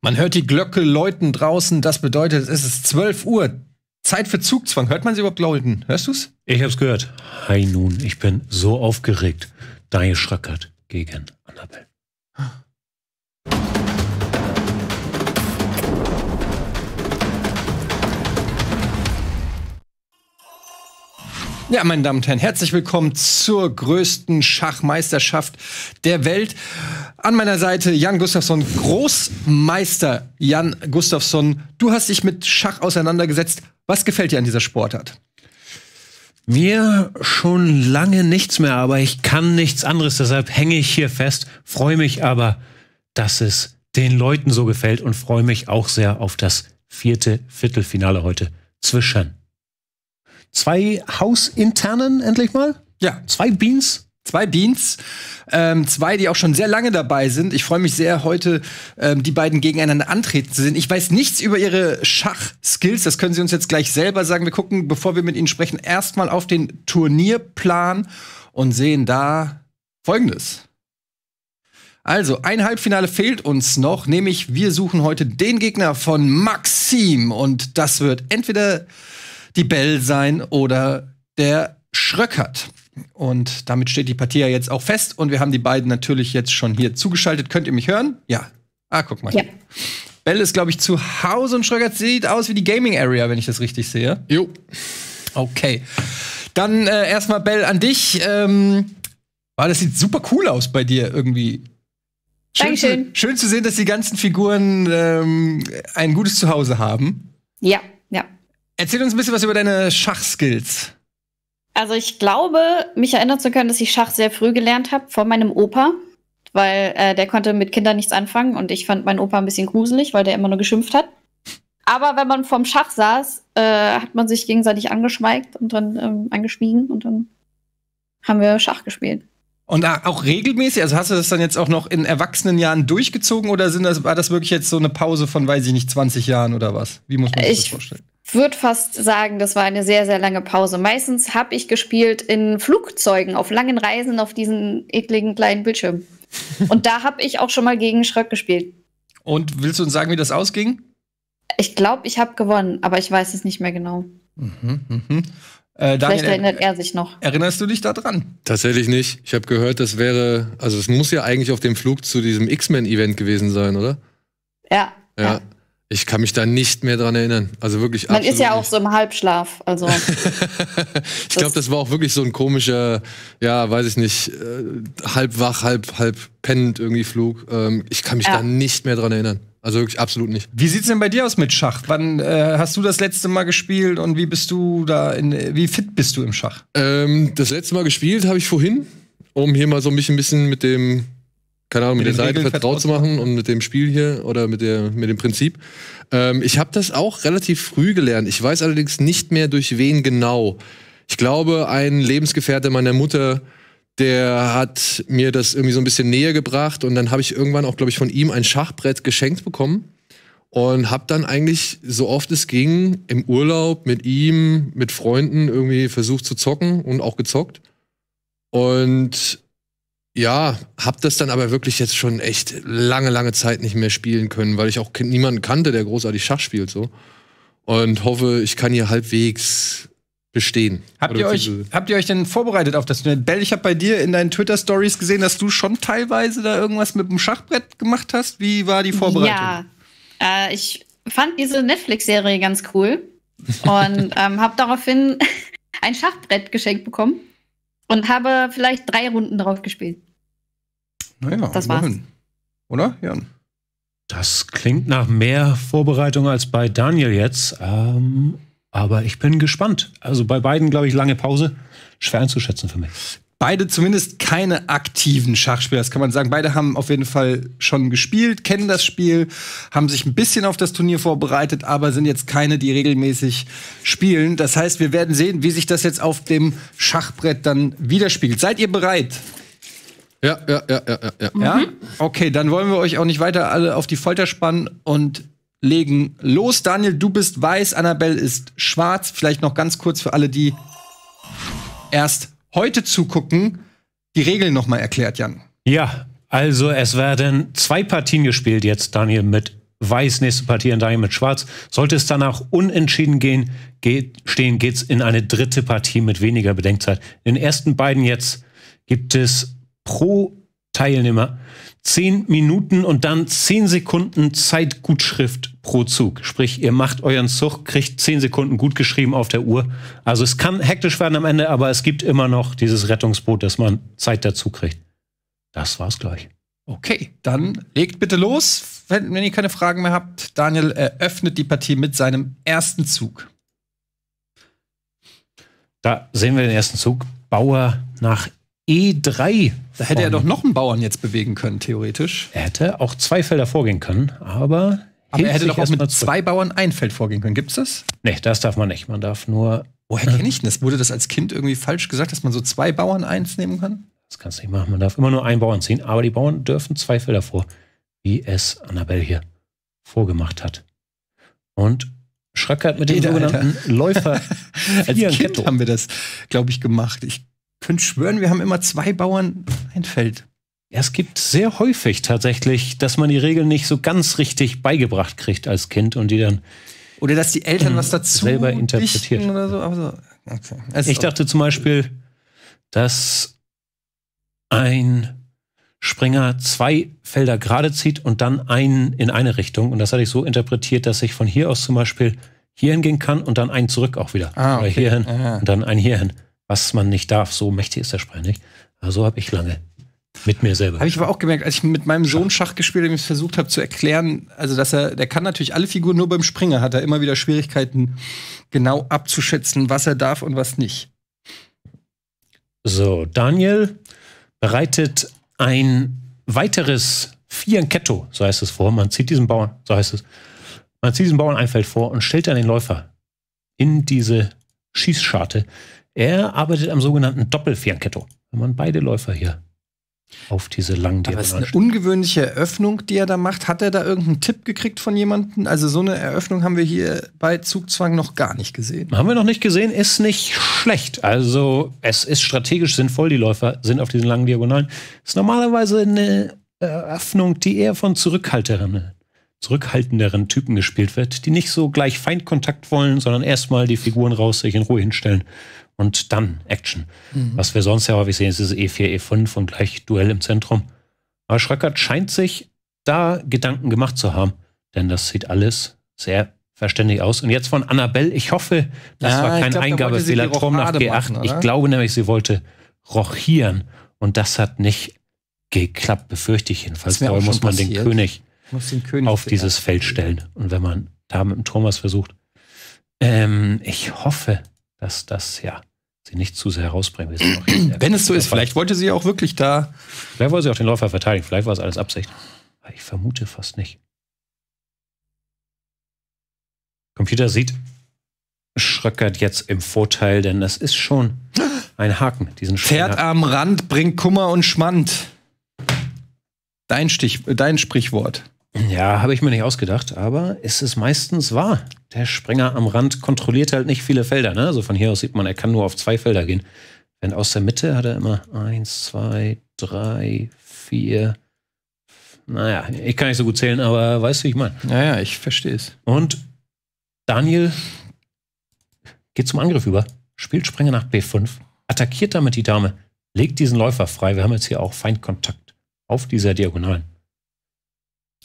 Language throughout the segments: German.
Man hört die Glocke läuten draußen. Das bedeutet, es ist 12 Uhr. Zeit für Zugzwang. Hört man sie überhaupt läuten? Hörst du's? Ich hab's gehört. Hi nun, ich bin so aufgeregt. Daniel Schröckert gegen Annabelle. Ja, meine Damen und Herren, herzlich willkommen zur größten Schachmeisterschaft der Welt. An meiner Seite Jan Gustafsson, Großmeister Jan Gustafsson. Du hast dich mit Schach auseinandergesetzt. Was gefällt dir an dieser Sportart? Mir schon lange nichts mehr, aber ich kann nichts anderes. Deshalb hänge ich hier fest, freue mich aber, dass es den Leuten so gefällt und freue mich auch sehr auf das vierte Viertelfinale heute zwischen zwei Hausinternen endlich mal. Ja. Zwei Beans. Zwei Beans, ähm, zwei, die auch schon sehr lange dabei sind. Ich freue mich sehr, heute ähm, die beiden gegeneinander antreten zu sehen. Ich weiß nichts über ihre Schachskills, das können Sie uns jetzt gleich selber sagen. Wir gucken, bevor wir mit Ihnen sprechen, erstmal auf den Turnierplan und sehen da Folgendes. Also, ein Halbfinale fehlt uns noch, nämlich wir suchen heute den Gegner von Maxim. Und das wird entweder die Bell sein oder der Schröckert. Und damit steht die Partie ja jetzt auch fest. Und wir haben die beiden natürlich jetzt schon hier zugeschaltet. Könnt ihr mich hören? Ja. Ah, guck mal. Ja. Bell ist, glaube ich, zu Hause und Schröckert sieht aus wie die Gaming Area, wenn ich das richtig sehe. Jo. Okay. Dann äh, erstmal Bell an dich. Ähm, wow, das sieht super cool aus bei dir irgendwie. Schön Dankeschön. Zu, schön zu sehen, dass die ganzen Figuren ähm, ein gutes Zuhause haben. Ja, ja. Erzähl uns ein bisschen was über deine Schachskills. Also ich glaube, mich erinnern zu können, dass ich Schach sehr früh gelernt habe von meinem Opa, weil äh, der konnte mit Kindern nichts anfangen und ich fand meinen Opa ein bisschen gruselig, weil der immer nur geschimpft hat. Aber wenn man vorm Schach saß, äh, hat man sich gegenseitig angeschweigt und dann ähm, angeschwiegen und dann haben wir Schach gespielt. Und auch regelmäßig, also hast du das dann jetzt auch noch in erwachsenen Jahren durchgezogen oder sind das, war das wirklich jetzt so eine Pause von, weiß ich nicht, 20 Jahren oder was? Wie muss man sich ich das vorstellen? Würde fast sagen, das war eine sehr, sehr lange Pause. Meistens habe ich gespielt in Flugzeugen, auf langen Reisen auf diesen ekligen kleinen Bildschirm. Und da habe ich auch schon mal gegen Schröck gespielt. Und willst du uns sagen, wie das ausging? Ich glaube, ich habe gewonnen, aber ich weiß es nicht mehr genau. Mhm, mhm. Äh, Daniel, Vielleicht erinnert er sich noch. Erinnerst du dich daran? Tatsächlich nicht. Ich habe gehört, das wäre, also es muss ja eigentlich auf dem Flug zu diesem X-Men-Event gewesen sein, oder? Ja. Ja. ja. Ich kann mich da nicht mehr dran erinnern. Also wirklich Man ist ja auch so im Halbschlaf. Also. ich glaube, das war auch wirklich so ein komischer, ja, weiß ich nicht, äh, halb wach, halb, halb pennend irgendwie Flug. Ähm, ich kann mich ja. da nicht mehr dran erinnern. Also wirklich absolut nicht. Wie sieht's denn bei dir aus mit Schach? Wann äh, hast du das letzte Mal gespielt und wie bist du da in, wie fit bist du im Schach? Ähm, das letzte Mal gespielt habe ich vorhin, um hier mal so ein bisschen mit dem keine Ahnung, mit, mit der Seite Regeln vertraut zu machen und mit dem Spiel hier oder mit, der, mit dem Prinzip. Ähm, ich habe das auch relativ früh gelernt. Ich weiß allerdings nicht mehr durch wen genau. Ich glaube, ein Lebensgefährte meiner Mutter, der hat mir das irgendwie so ein bisschen näher gebracht und dann habe ich irgendwann auch, glaube ich, von ihm ein Schachbrett geschenkt bekommen und habe dann eigentlich so oft es ging im Urlaub mit ihm, mit Freunden irgendwie versucht zu zocken und auch gezockt. Und ja, hab das dann aber wirklich jetzt schon echt lange, lange Zeit nicht mehr spielen können, weil ich auch niemanden kannte, der großartig Schach spielt so. Und hoffe, ich kann hier halbwegs bestehen. Habt ihr, euch, habt ihr euch denn vorbereitet auf das Turnier? Bell, ich habe bei dir in deinen Twitter-Stories gesehen, dass du schon teilweise da irgendwas mit dem Schachbrett gemacht hast. Wie war die Vorbereitung? Ja, äh, ich fand diese Netflix-Serie ganz cool und ähm, habe daraufhin ein Schachbrett geschenkt bekommen und habe vielleicht drei Runden drauf gespielt. Naja, das war's. Oder, Jan? Das klingt nach mehr Vorbereitung als bei Daniel jetzt. Ähm, aber ich bin gespannt. Also bei beiden, glaube ich, lange Pause. Schwer einzuschätzen für mich. Beide zumindest keine aktiven Schachspieler, das kann man sagen. Beide haben auf jeden Fall schon gespielt, kennen das Spiel, haben sich ein bisschen auf das Turnier vorbereitet, aber sind jetzt keine, die regelmäßig spielen. Das heißt, wir werden sehen, wie sich das jetzt auf dem Schachbrett dann widerspiegelt. Seid ihr bereit? Ja, ja, ja, ja, ja. Ja? Mhm. Okay, dann wollen wir euch auch nicht weiter alle auf die Folter spannen und legen los. Daniel, du bist weiß, Annabelle ist schwarz. Vielleicht noch ganz kurz für alle, die erst heute zugucken, die Regeln noch mal erklärt, Jan. Ja, also es werden zwei Partien gespielt jetzt, Daniel, mit Weiß, nächste Partie an Daniel mit Schwarz. Sollte es danach unentschieden gehen, geht, stehen, geht's in eine dritte Partie mit weniger Bedenkzeit. In den ersten beiden jetzt gibt es pro Teilnehmer 10 Minuten und dann 10 Sekunden Zeitgutschrift pro Zug. Sprich, ihr macht euren Zug, kriegt 10 Sekunden gut geschrieben auf der Uhr. Also es kann hektisch werden am Ende, aber es gibt immer noch dieses Rettungsboot, dass man Zeit dazu kriegt. Das war's gleich. Okay, dann legt bitte los, wenn, wenn ihr keine Fragen mehr habt. Daniel eröffnet die Partie mit seinem ersten Zug. Da sehen wir den ersten Zug. Bauer nach E3. Da hätte er doch noch einen Bauern jetzt bewegen können, theoretisch. Er hätte auch zwei Felder vorgehen können, aber. Aber er hätte doch auch mit zwei Bauern ein Feld vorgehen können. Gibt's das? Nee, das darf man nicht. Man darf nur. Woher kenne ich denn das? Wurde das als Kind irgendwie falsch gesagt, dass man so zwei Bauern eins nehmen kann? Das kannst du nicht machen. Man darf immer nur einen Bauern ziehen, aber die Bauern dürfen zwei Felder vor, wie es Annabelle hier vorgemacht hat. Und Schröckert mit dem sogenannten Läufer Als Kind Ketto. haben wir das, glaube ich, gemacht. Ich könnte schwören, wir haben immer zwei Bauern ein Feld. Ja, es gibt sehr häufig tatsächlich, dass man die Regeln nicht so ganz richtig beigebracht kriegt als Kind und die dann. Oder dass die Eltern was dazu Selber interpretiert. oder so. Aber so. Okay. Ich dachte zum Beispiel, dass ein Springer zwei Felder gerade zieht und dann einen in eine Richtung. Und das hatte ich so interpretiert, dass ich von hier aus zum Beispiel hierhin gehen kann und dann einen zurück auch wieder. Ah, Oder okay. hierhin Aha. und dann einen hierhin. Was man nicht darf. So mächtig ist der Springer nicht. Also habe ich lange mit mir selber. Habe ich aber auch gemerkt, als ich mit meinem Sohn Schach gespielt habe, ich versucht habe zu erklären, also dass er, der kann natürlich alle Figuren, nur beim Springer hat er immer wieder Schwierigkeiten, genau abzuschätzen, was er darf und was nicht. So, Daniel bereitet ein weiteres Fianchetto, so heißt es vor. Man zieht diesen Bauern, so heißt es. Man zieht diesen Bauern ein Feld vor und stellt dann den Läufer in diese Schießscharte. Er arbeitet am sogenannten Doppelfianchetto. Wenn man beide Läufer hier auf diese langen Aber es ist Diagonalen eine ungewöhnliche Eröffnung, die er da macht. Hat er da irgendeinen Tipp gekriegt von jemandem? Also so eine Eröffnung haben wir hier bei Zugzwang noch gar nicht gesehen. Haben wir noch nicht gesehen, ist nicht schlecht. Also es ist strategisch sinnvoll, die Läufer sind auf diesen langen Diagonalen. Ist normalerweise eine Eröffnung, die eher von zurückhalteren, zurückhaltenderen Typen gespielt wird, die nicht so gleich Feindkontakt wollen, sondern erstmal die Figuren raus, sich in Ruhe hinstellen und dann Action. Was wir sonst ja häufig sehen, ist dieses E E4, E5 und gleich Duell im Zentrum. Aber Schröckert scheint sich da Gedanken gemacht zu haben, denn das sieht alles sehr verständlich aus. Und jetzt von Annabelle, ich hoffe, das Ja, war kein glaub, Eingabefehler. Turm nach Rochade G8. machen, ich glaube nämlich, sie wollte rochieren. Und das hat nicht geklappt, befürchte ich jedenfalls. Da muss man den. König Muss den König auf dieses Feld stellen. Und wenn man da mit dem Turm was versucht, ähm, ich hoffe, dass das ja sie nicht zu sehr herausbringen. Wenn es so ist, vielleicht wollte sie auch wirklich da. Vielleicht wollte sie auch den Läufer verteidigen, vielleicht war es alles Absicht. Ich vermute fast nicht. Computer sieht Schröckert jetzt im Vorteil, denn das ist schon ein Haken, diesen Pferd am Rand bringt Kummer und Schmand. Dein, Stich, dein Sprichwort. Ja, habe ich mir nicht ausgedacht, aber es ist meistens wahr. Der Springer am Rand kontrolliert halt nicht viele Felder. Ne? Also von hier aus sieht man, er kann nur auf zwei Felder gehen. Denn aus der Mitte hat er immer eins, zwei, drei, vier. Naja, ich kann nicht so gut zählen, aber weißt du, wie ich meine. Ja, ja, ich verstehe es. Und Daniel geht zum Angriff über, spielt Springer nach B5, attackiert damit die Dame, legt diesen Läufer frei. Wir haben jetzt hier auch Feindkontakt auf dieser Diagonalen.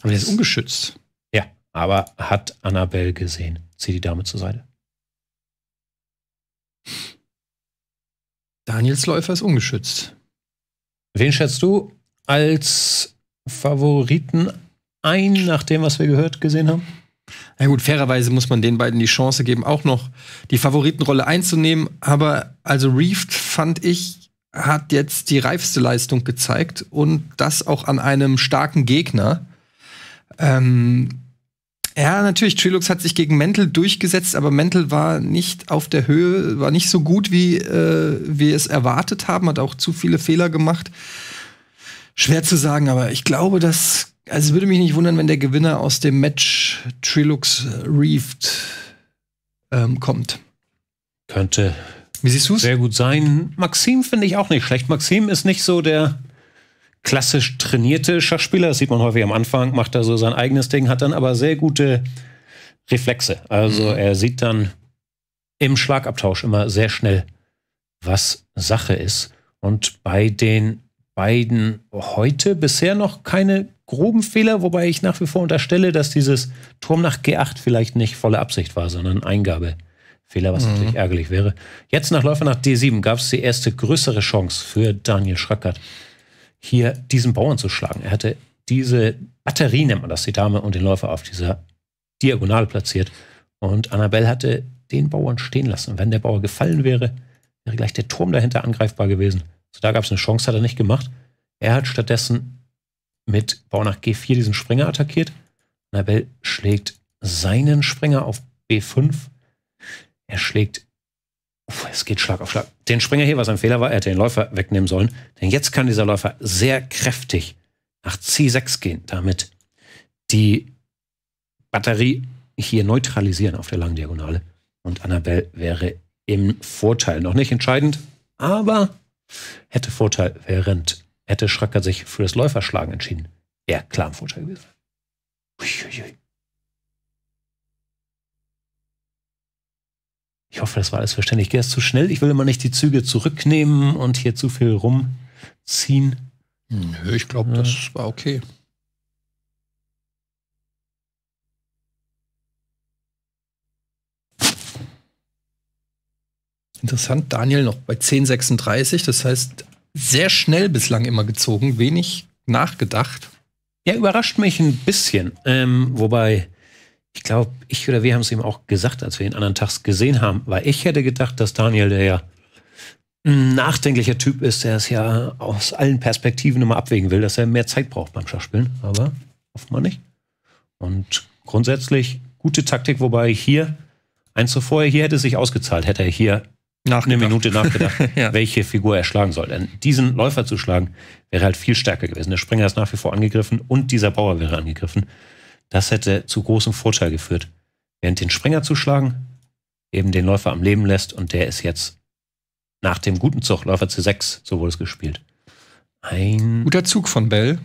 Aber der ist ungeschützt. Ja, aber hat Annabelle gesehen. Zieh die Dame zur Seite. Daniels Läufer ist ungeschützt. Wen schätzt du als Favoriten ein, nach dem, was wir gehört, gesehen haben? Na gut, fairerweise muss man den beiden die Chance geben, auch noch die Favoritenrolle einzunehmen. Aber also Reefed fand ich, hat jetzt die reifste Leistung gezeigt und das auch an einem starken Gegner. Ähm, ja, natürlich, Trilux hat sich gegen Mental durchgesetzt, aber Mental war nicht auf der Höhe, war nicht so gut, wie äh, wir es erwartet haben, hat auch zu viele Fehler gemacht. Schwer zu sagen, aber ich glaube, dass. Also es würde mich nicht wundern, wenn der Gewinner aus dem Match Trilux Reefed ähm, kommt. Könnte Wie siehst du's? sehr gut sein. Maxim finde ich auch nicht schlecht. Maxim ist nicht so der klassisch trainierte Schachspieler. Das sieht man häufig am Anfang, macht er so sein eigenes Ding, hat dann aber sehr gute Reflexe. Also mhm. er sieht dann im Schlagabtausch immer sehr schnell, was Sache ist. Und bei den beiden heute bisher noch keine groben Fehler, wobei ich nach wie vor unterstelle, dass dieses Turm nach G8 vielleicht nicht volle Absicht war, sondern Eingabefehler, was mhm. natürlich ärgerlich wäre. Jetzt nach Läufer nach D7 gab es die erste größere Chance für Daniel Schrackert, hier diesen Bauern zu schlagen. Er hatte diese Batterie, nennt man das, die Dame und den Läufer auf dieser Diagonale platziert. Und Annabelle hatte den Bauern stehen lassen. Und wenn der Bauer gefallen wäre, wäre gleich der Turm dahinter angreifbar gewesen. So, da gab es eine Chance, hat er nicht gemacht. Er hat stattdessen mit Bauer nach G4 diesen Springer attackiert. Annabelle schlägt seinen Springer auf B5. Er schlägt, es geht Schlag auf Schlag. Den Springer hier, was ein Fehler war, er hätte den Läufer wegnehmen sollen. Denn jetzt kann dieser Läufer sehr kräftig nach C6 gehen, damit die Batterie hier neutralisieren auf der langen Diagonale. Und Annabelle wäre im Vorteil. Noch nicht entscheidend, aber hätte Vorteil, während hätte Schracker sich für das Läuferschlagen entschieden. Ja, klar im Vorteil gewesen. Uiuiui. Ich hoffe, das war alles verständlich. Geht das zu schnell? Ich will immer nicht die Züge zurücknehmen und hier zu viel rumziehen. Nö, ich glaube, das war okay. Interessant, Daniel noch bei 10,36, das heißt sehr schnell bislang immer gezogen, wenig nachgedacht. Ja, überrascht mich ein bisschen. Ähm, wobei, ich glaube, ich oder wir haben es ihm auch gesagt, als wir ihn anderen Tags gesehen haben, weil ich hätte gedacht, dass Daniel, der ja ein nachdenklicher Typ ist, der es ja aus allen Perspektiven immer abwägen will, dass er mehr Zeit braucht beim Schachspielen. Aber offenbar nicht. Und grundsätzlich gute Taktik, wobei hier eins zuvor, hier hätte es sich ausgezahlt, hätte er hier eine Minute nachgedacht, ja. welche Figur er schlagen soll. Denn diesen Läufer zu schlagen, wäre halt viel stärker gewesen. Der Springer ist nach wie vor angegriffen und dieser Bauer wäre angegriffen. Das hätte zu großem Vorteil geführt. Während den Springer zu schlagen, eben den Läufer am Leben lässt und der ist jetzt nach dem guten Zug, Läufer C6, so wurde es gespielt. Ein guter Zug von Bell.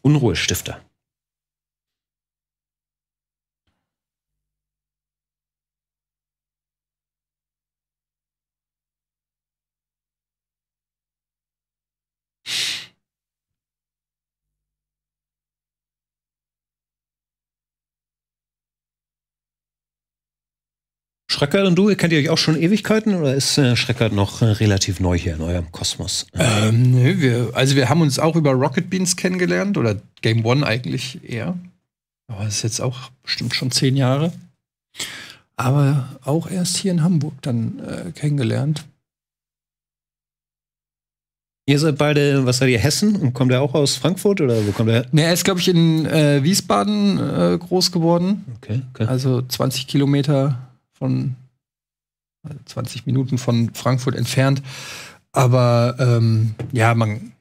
Unruhestifter. Schreckert und du, kennt ihr euch auch schon Ewigkeiten oder ist äh, Schreckert noch äh, relativ neu hier in eurem Kosmos? Ähm, nö, wir, also wir haben uns auch über Rocket Beans kennengelernt oder Game One eigentlich eher. Aber das ist jetzt auch bestimmt schon zehn Jahre. Aber auch erst hier in Hamburg dann äh, kennengelernt. Ihr seid beide, was seid ihr, Hessen? Und kommt er auch aus Frankfurt oder wo kommt er? Nee, er ist, glaube ich, in äh, Wiesbaden äh, groß geworden. Okay, okay. Also 20 Kilometer von 20 also Minuten von Frankfurt entfernt. Aber ähm, ja, man,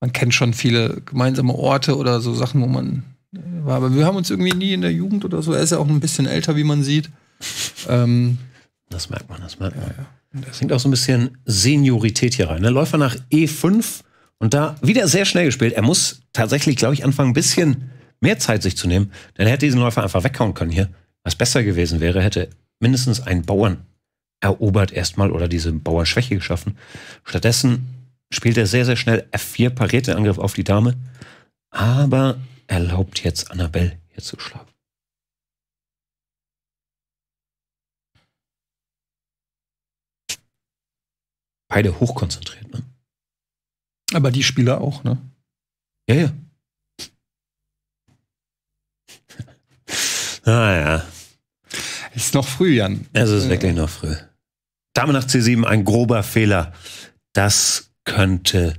man kennt schon viele gemeinsame Orte oder so Sachen, wo man äh, war. Aber wir haben uns irgendwie nie in der Jugend oder so. Er ist ja auch ein bisschen älter, wie man sieht. Ähm, das merkt man, das merkt man. Ja, ja. Das bringt auch so ein bisschen Seniorität hier rein. Ne? Läufer nach E5 und da wieder sehr schnell gespielt. Er muss tatsächlich, glaube ich, anfangen, ein bisschen mehr Zeit sich zu nehmen. Denn er hätte diesen Läufer einfach weghauen können hier. Was besser gewesen wäre, hätte mindestens einen Bauern erobert erstmal oder diese Bauernschwäche geschaffen. Stattdessen spielt er sehr, sehr schnell F4, pariert den Angriff auf die Dame, aber erlaubt jetzt Annabelle hier zu schlagen. Beide hochkonzentriert, ne? Aber die Spieler auch, ne? Ja, ja. Naja. Ist noch früh, Jan. Es ist wirklich noch früh. Dame nach C7, ein grober Fehler. Das könnte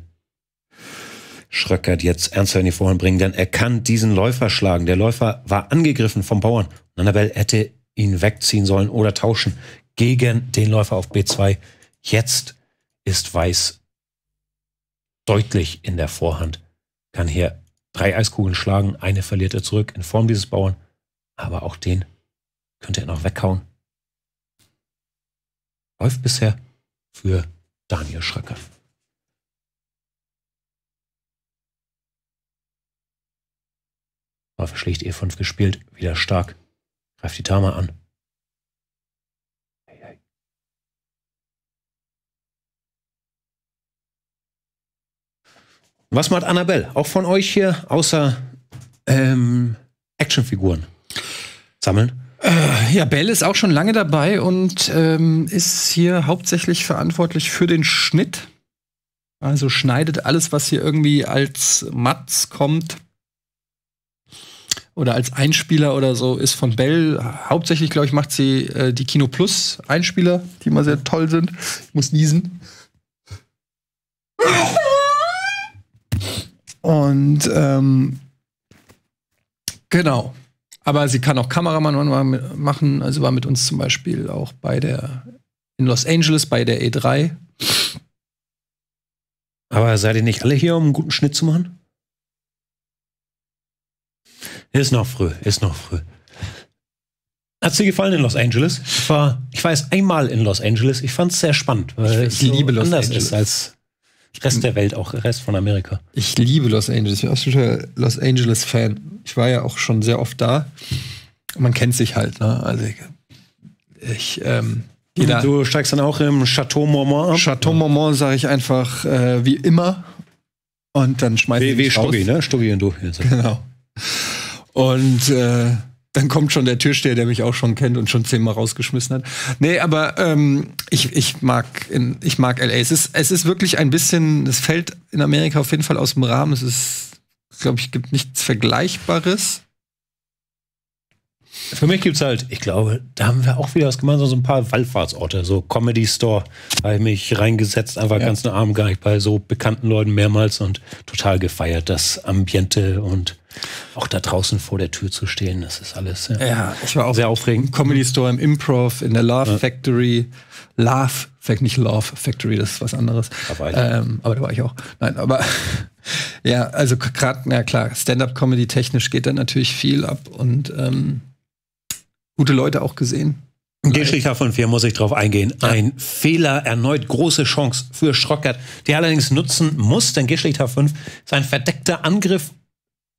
Schröckert jetzt ernsthaft in die Vorhand bringen, denn er kann diesen Läufer schlagen. Der Läufer war angegriffen vom Bauern. Annabelle hätte ihn wegziehen sollen oder tauschen gegen den Läufer auf B2. Jetzt ist Weiß deutlich in der Vorhand. Kann hier drei Eiskugeln schlagen, eine verliert er zurück in Form dieses Bauern aber auch den könnte er noch weghauen. Läuft bisher für Daniel Schröcke. War schlägt E5 gespielt, wieder stark. Greift die Dame an. Was macht Annabelle? Auch von euch hier, außer ähm, Actionfiguren sammeln? Äh, ja, Bell ist auch schon lange dabei und ähm, ist hier hauptsächlich verantwortlich für den Schnitt. Also schneidet alles, was hier irgendwie als Matz kommt oder als Einspieler oder so, ist von Bell. Hauptsächlich, glaube ich, macht sie äh, die Kino Plus Einspieler, die immer sehr toll sind. Ich muss niesen. Und ähm, genau. Aber sie kann auch Kameramann machen. Also war mit uns zum Beispiel auch bei der in Los Angeles bei der E3. Aber seid ihr nicht alle hier, um einen guten Schnitt zu machen? Ist noch früh, ist noch früh. Hat sie gefallen in Los Angeles? Ich war, ich war erst einmal in Los Angeles. Ich fand es sehr spannend, weil ich, liebe so Los Angeles ist als Rest der Welt, auch Rest von Amerika. Ich liebe Los Angeles. Ich bin absoluter Los Angeles-Fan. Ich war ja auch schon sehr oft da. Man kennt sich halt, ne? Also ich, ich ähm, jeder, du steigst dann auch im Chateau Marmont ab? Chateau Marmont sage ich einfach äh, wie immer. Und dann schmeiße ich Wie Stuggi, ne? Stuggi und du. Genau. Und äh, dann kommt schon der Türsteher, der mich auch schon kennt und schon zehnmal rausgeschmissen hat. Nee, aber ähm, ich, ich, mag in, ich mag LA. Es ist, es ist wirklich ein bisschen, es fällt in Amerika auf jeden Fall aus dem Rahmen. Es ist, glaube ich, gibt nichts Vergleichbares. Für mich gibt es halt, ich glaube, da haben wir auch wieder was gemeinsam, so ein paar Wallfahrtsorte, so Comedy Store, habe ich mich reingesetzt, einfach ja. ganz Abend gar nicht bei so bekannten Leuten mehrmals und total gefeiert, das Ambiente und auch da draußen vor der Tür zu stehen, das ist alles ja, ja ich war auch sehr aufregend. Comedy Store im Improv, in der Love ja. Factory, Love, nicht Love Factory, das ist was anderes. Aber, ähm, aber da war ich auch. Nein, aber ja, also gerade, na klar, Stand-up-Comedy technisch geht da natürlich viel ab und ähm, gute Leute auch gesehen. Geschlichter von vier muss ich drauf eingehen. Ja. Ein Fehler, erneut große Chance für Schrockert, der allerdings nutzen muss, denn Geschlichter 5 ist ein verdeckter Angriff,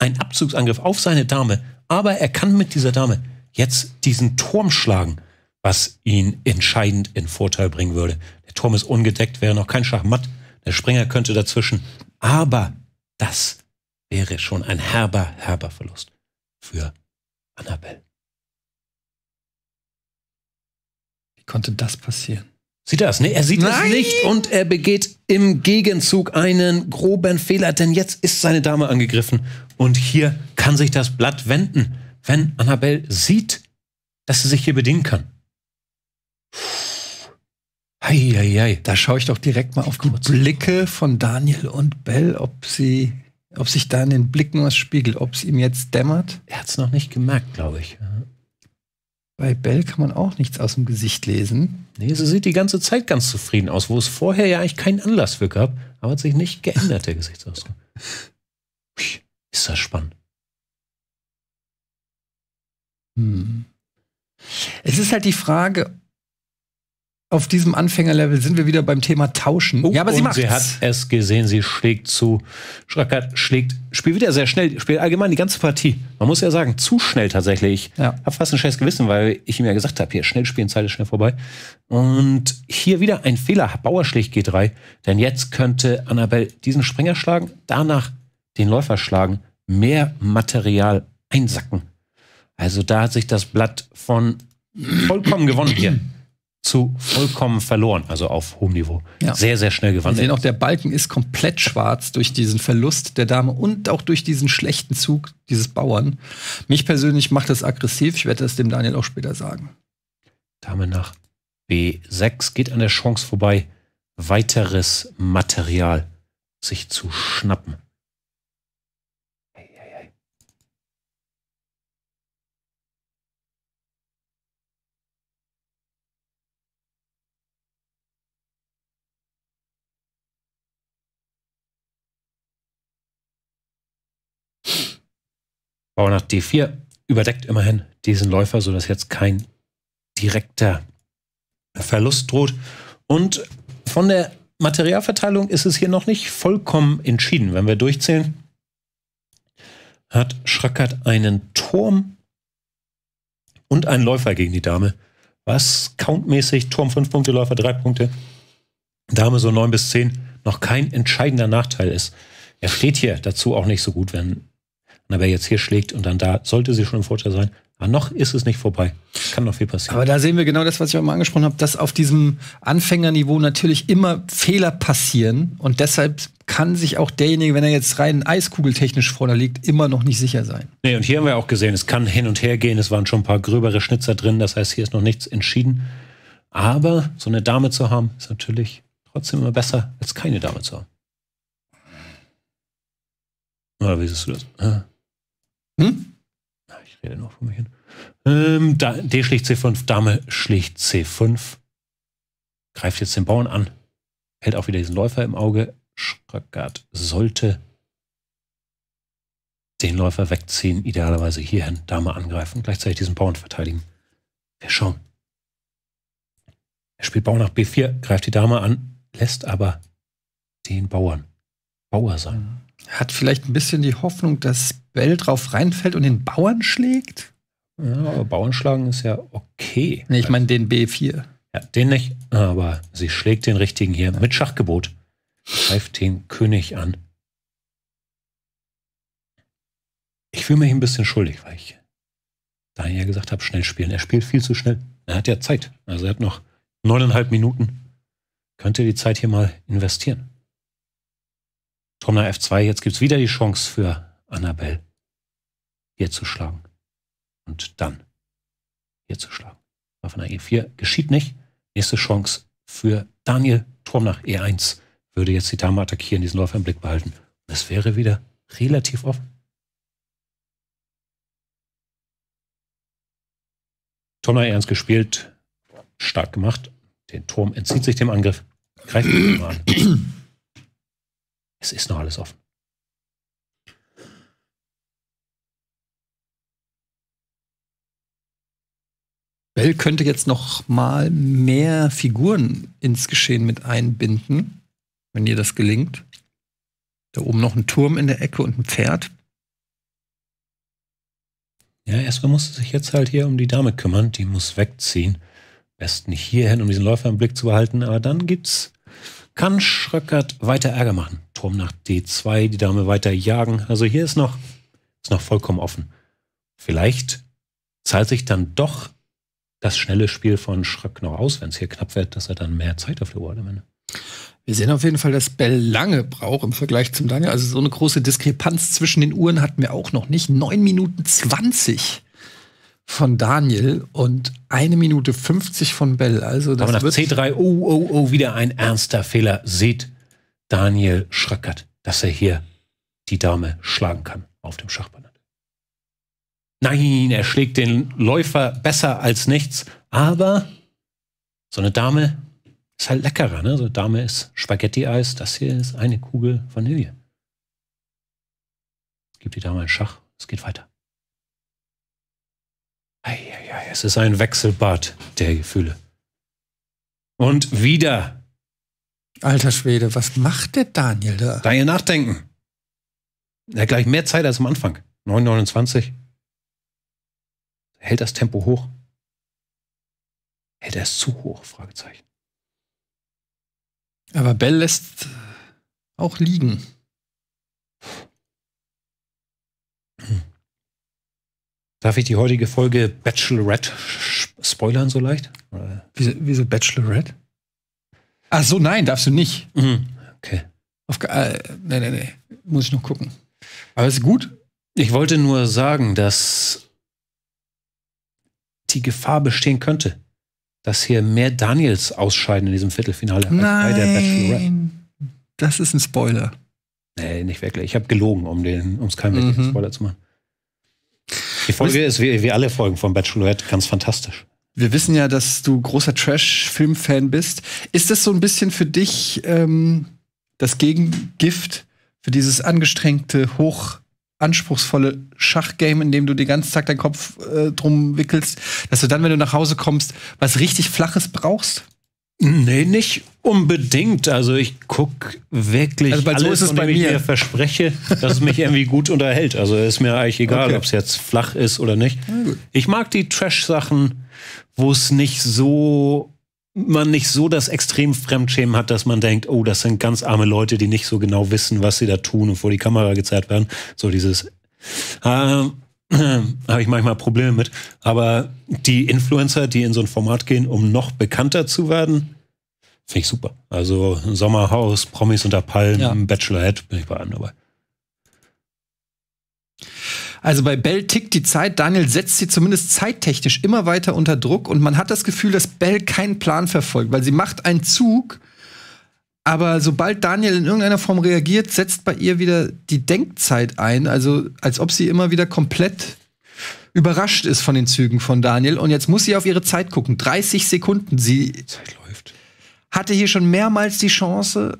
ein Abzugsangriff auf seine Dame. Aber er kann mit dieser Dame jetzt diesen Turm schlagen, was ihn entscheidend in Vorteil bringen würde. Der Turm ist ungedeckt, wäre noch kein Schachmatt. Der Springer könnte dazwischen. Aber das wäre schon ein herber, herber Verlust für Annabelle. Wie konnte das passieren? Sieht das? Ne, er sieht Nein. das nicht und er begeht im Gegenzug einen groben Fehler, denn jetzt ist seine Dame angegriffen und hier kann sich das Blatt wenden, wenn Annabelle sieht, dass sie sich hier bedienen kann. Eieiei. Da schaue ich doch direkt mal auf die Blicke von Daniel und Bell, ob sie, ob sich da in den Blicken was spiegelt, ob es ihm jetzt dämmert. Er hat es noch nicht gemerkt, glaube ich. Bei Bell kann man auch nichts aus dem Gesicht lesen. Nee, sie sieht die ganze Zeit ganz zufrieden aus, wo es vorher ja eigentlich keinen Anlass für gab, aber hat sich nicht geändert, der Gesichtsausdruck. Ist das spannend. Hm. Es ist halt die Frage, auf diesem Anfängerlevel sind wir wieder beim Thema Tauschen. Oh, ja, aber sie macht Sie hat es gesehen, sie schlägt zu. Schrackert schlägt, spielt wieder sehr schnell, spielt allgemein die ganze Partie. Man muss ja sagen, zu schnell tatsächlich. Ja. Hab fast ein scheiß Gewissen, weil ich ihm ja gesagt habe, hier schnell spielen, Zeit ist schnell vorbei. Und hier wieder ein Fehler. Bauer schlägt G3, denn jetzt könnte Annabelle diesen Springer schlagen, danach den Läufer schlagen, mehr Material einsacken. Also da hat sich das Blatt von vollkommen gewonnen hier zu vollkommen verloren, also auf hohem Niveau. Ja. Sehr, sehr schnell gewonnen. Wir sehen auch, der Balken ist komplett schwarz durch diesen Verlust der Dame und auch durch diesen schlechten Zug dieses Bauern. Mich persönlich macht das aggressiv. Ich werde das dem Daniel auch später sagen. Dame nach B6 geht an der Chance vorbei, weiteres Material sich zu schnappen. Bauer nach D4 überdeckt immerhin diesen Läufer, sodass jetzt kein direkter Verlust droht. Und von der Materialverteilung ist es hier noch nicht vollkommen entschieden. Wenn wir durchzählen, hat Schröckert einen Turm und einen Läufer gegen die Dame. Was countmäßig, Turm 5 Punkte, Läufer 3 Punkte, Dame so 9 bis 10, noch kein entscheidender Nachteil ist. Er steht hier dazu auch nicht so gut, wenn Annabelle jetzt hier schlägt und dann da sollte sie schon im Vorteil sein. Aber noch ist es nicht vorbei. Kann noch viel passieren. Aber da sehen wir genau das, was ich auch mal angesprochen habe, dass auf diesem Anfängerniveau natürlich immer Fehler passieren und deshalb kann sich auch derjenige, wenn er jetzt rein eiskugeltechnisch vorne liegt, immer noch nicht sicher sein. Nee, und hier haben wir auch gesehen, es kann hin und her gehen. Es waren schon ein paar gröbere Schnitzer drin. Das heißt, hier ist noch nichts entschieden. Aber so eine Dame zu haben, ist natürlich trotzdem immer besser, als keine Dame zu haben. Oder wie siehst du das? Ah. Hm? Ich rede noch vor mich hin. Ähm, da, D schlägt C5, Dame schlägt C5. Greift jetzt den Bauern an. Hält auch wieder diesen Läufer im Auge. Schröckert sollte den Läufer wegziehen, idealerweise hierhin, Dame angreifen, gleichzeitig diesen Bauern verteidigen. Wir schauen. Er spielt Bauer nach B4, greift die Dame an, lässt aber den Bauern Bauer sein. Hat vielleicht ein bisschen die Hoffnung, dass Bell drauf reinfällt und den Bauern schlägt? Ja, aber Bauern schlagen ist ja okay. Nee, ich meine den B4. Ja, den nicht, aber sie schlägt den richtigen hier mit Schachgebot. Greift den König an. Ich fühle mich ein bisschen schuldig, weil ich Daniel gesagt habe, schnell spielen. Er spielt viel zu schnell. Er hat ja Zeit. Also er hat noch neuneinhalb Minuten. Könnte die Zeit hier mal investieren. Nach F2, jetzt gibt es wieder die Chance für Annabelle, hier zu schlagen. Und dann hier zu schlagen. Auf einer E4 geschieht nicht. Nächste Chance für Daniel, Turm nach E1 würde jetzt die Dame attackieren, diesen Läufer im Blick behalten. Und es wäre wieder relativ offen. Tonner ernst gespielt, stark gemacht. Den Turm entzieht sich dem Angriff, greift ihn an. Es ist noch alles offen. Bell könnte jetzt noch mal mehr Figuren ins Geschehen mit einbinden, wenn ihr das gelingt. Da oben noch ein Turm in der Ecke und ein Pferd. Ja, erstmal muss sich jetzt halt hier um die Dame kümmern. Die muss wegziehen. Besten hierhin, um diesen Läufer im Blick zu behalten. Aber dann gibt's, kann Schröckert weiter Ärger machen. Turm nach D2, die Dame weiter jagen. Also hier ist noch, ist noch vollkommen offen. Vielleicht zahlt sich dann doch das schnelle Spiel von Schröck noch aus, wenn es hier knapp wird, dass er dann mehr Zeit auf der Uhr hat am Ende. Wir sehen auf jeden Fall, dass Bell lange braucht im Vergleich zum Daniel. Also so eine große Diskrepanz zwischen den Uhren hatten wir auch noch nicht. 9 Minuten 20 von Daniel und eine Minute 50 von Bell. Also das Aber nach wird C3, oh, oh, oh, wieder ein ernster Fehler. Seht Daniel Schröckert, dass er hier die Dame schlagen kann auf dem Schachbrett. Nein, er schlägt den Läufer besser als nichts. Aber so eine Dame ist halt leckerer, ne? So eine Dame ist Spaghetti-Eis. Das hier ist eine Kugel Vanille. Gibt die Dame einen Schach. Es geht weiter. Eieiei, es ist ein Wechselbad der Gefühle. Und wieder Alter Schwede, was macht der Daniel da? Daniel nachdenken. Er hat gleich mehr Zeit als am Anfang. 9,29. Hält das Tempo hoch? Hält er es zu hoch? Fragezeichen. Aber Bell lässt auch liegen. Darf ich die heutige Folge Bachelorette spoilern so leicht? Oder? Wieso, wieso Bachelorette? Ach so, nein, darfst du nicht. Mhm. Okay. Auf, äh, nee, nee, nee. Muss ich noch gucken. Aber ist gut. Ich wollte nur sagen, dass die Gefahr bestehen könnte, dass hier mehr Daniels ausscheiden in diesem Viertelfinale als bei der Bachelorette. Nein. Das ist ein Spoiler. Nee, nicht wirklich. Ich habe gelogen, um den, es keinem Mhm. wirklichen Spoiler zu machen. Die Folge ist wie, wie alle Folgen von Bachelorette ganz fantastisch. Wir wissen ja, dass du großer Trash-Film-Fan bist. Ist das so ein bisschen für dich ähm, das Gegengift für dieses angestrengte, hoch anspruchsvolle Schachgame, in dem du den ganzen Tag deinen Kopf äh, drum wickelst, dass du dann, wenn du nach Hause kommst, was richtig Flaches brauchst? Nee, nicht unbedingt. Also ich gucke wirklich Also bei so alles, ist es bei ich mir. mir verspreche, dass es mich irgendwie gut unterhält. Also ist mir eigentlich egal, Okay. ob es jetzt flach ist oder nicht. Ich mag die Trash-Sachen, wo es nicht so man nicht so das extrem Fremdschämen hat, dass man denkt, oh, das sind ganz arme Leute, die nicht so genau wissen, was sie da tun und vor die Kamera gezerrt werden. So dieses ähm, habe ich manchmal Probleme mit. Aber die Influencer, die in so ein Format gehen, um noch bekannter zu werden, finde ich super. Also Sommerhaus, Promis unter Palmen, Ja. Bachelorette, bin ich bei allem dabei. Also bei Bell tickt die Zeit. Daniel setzt sie zumindest zeittechnisch immer weiter unter Druck und man hat das Gefühl, dass Bell keinen Plan verfolgt, weil sie macht einen Zug, aber sobald Daniel in irgendeiner Form reagiert, setzt bei ihr wieder die Denkzeit ein, also als ob sie immer wieder komplett überrascht ist von den Zügen von Daniel und jetzt muss sie auf ihre Zeit gucken. 30 Sekunden. Sie Zeit läuft. hatte hier schon mehrmals die Chance,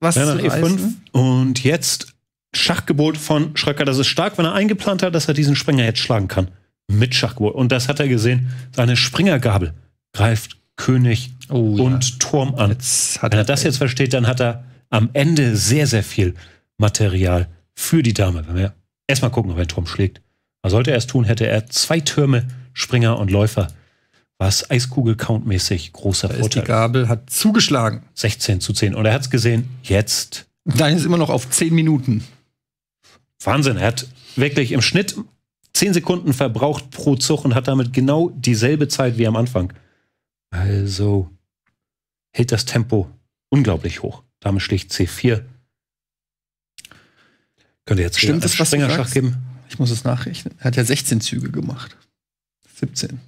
was Ja, zu nach E5. reißen. Und jetzt Schachgebot von Schröcker. Das ist stark, wenn er eingeplant hat, dass er diesen Springer jetzt schlagen kann. Mit Schachgebot. Und das hat er gesehen. Seine Springergabel greift König Oh, ja. und Turm an. Wenn er das jetzt versteht, dann hat er am Ende sehr, sehr viel Material für die Dame. Wenn wir erstmal gucken, ob er den Turm schlägt. Aber sollte er es tun, hätte er zwei Türme, Springer und Läufer. Was Eiskugel-Countmäßig großer Da ist die Vorteil. Gabel hat zugeschlagen. 16 zu 10. Und er hat es gesehen. Jetzt Daniel ist immer noch auf 10 Minuten. Wahnsinn. Er hat wirklich im Schnitt 10 Sekunden verbraucht pro Zug und hat damit genau dieselbe Zeit wie am Anfang. Also hält das Tempo unglaublich hoch. Dame schlicht C4. Könnte jetzt Stimmt das, was du sagst? geben. Ich muss es nachrechnen. Er hat ja 16 Züge gemacht. 17.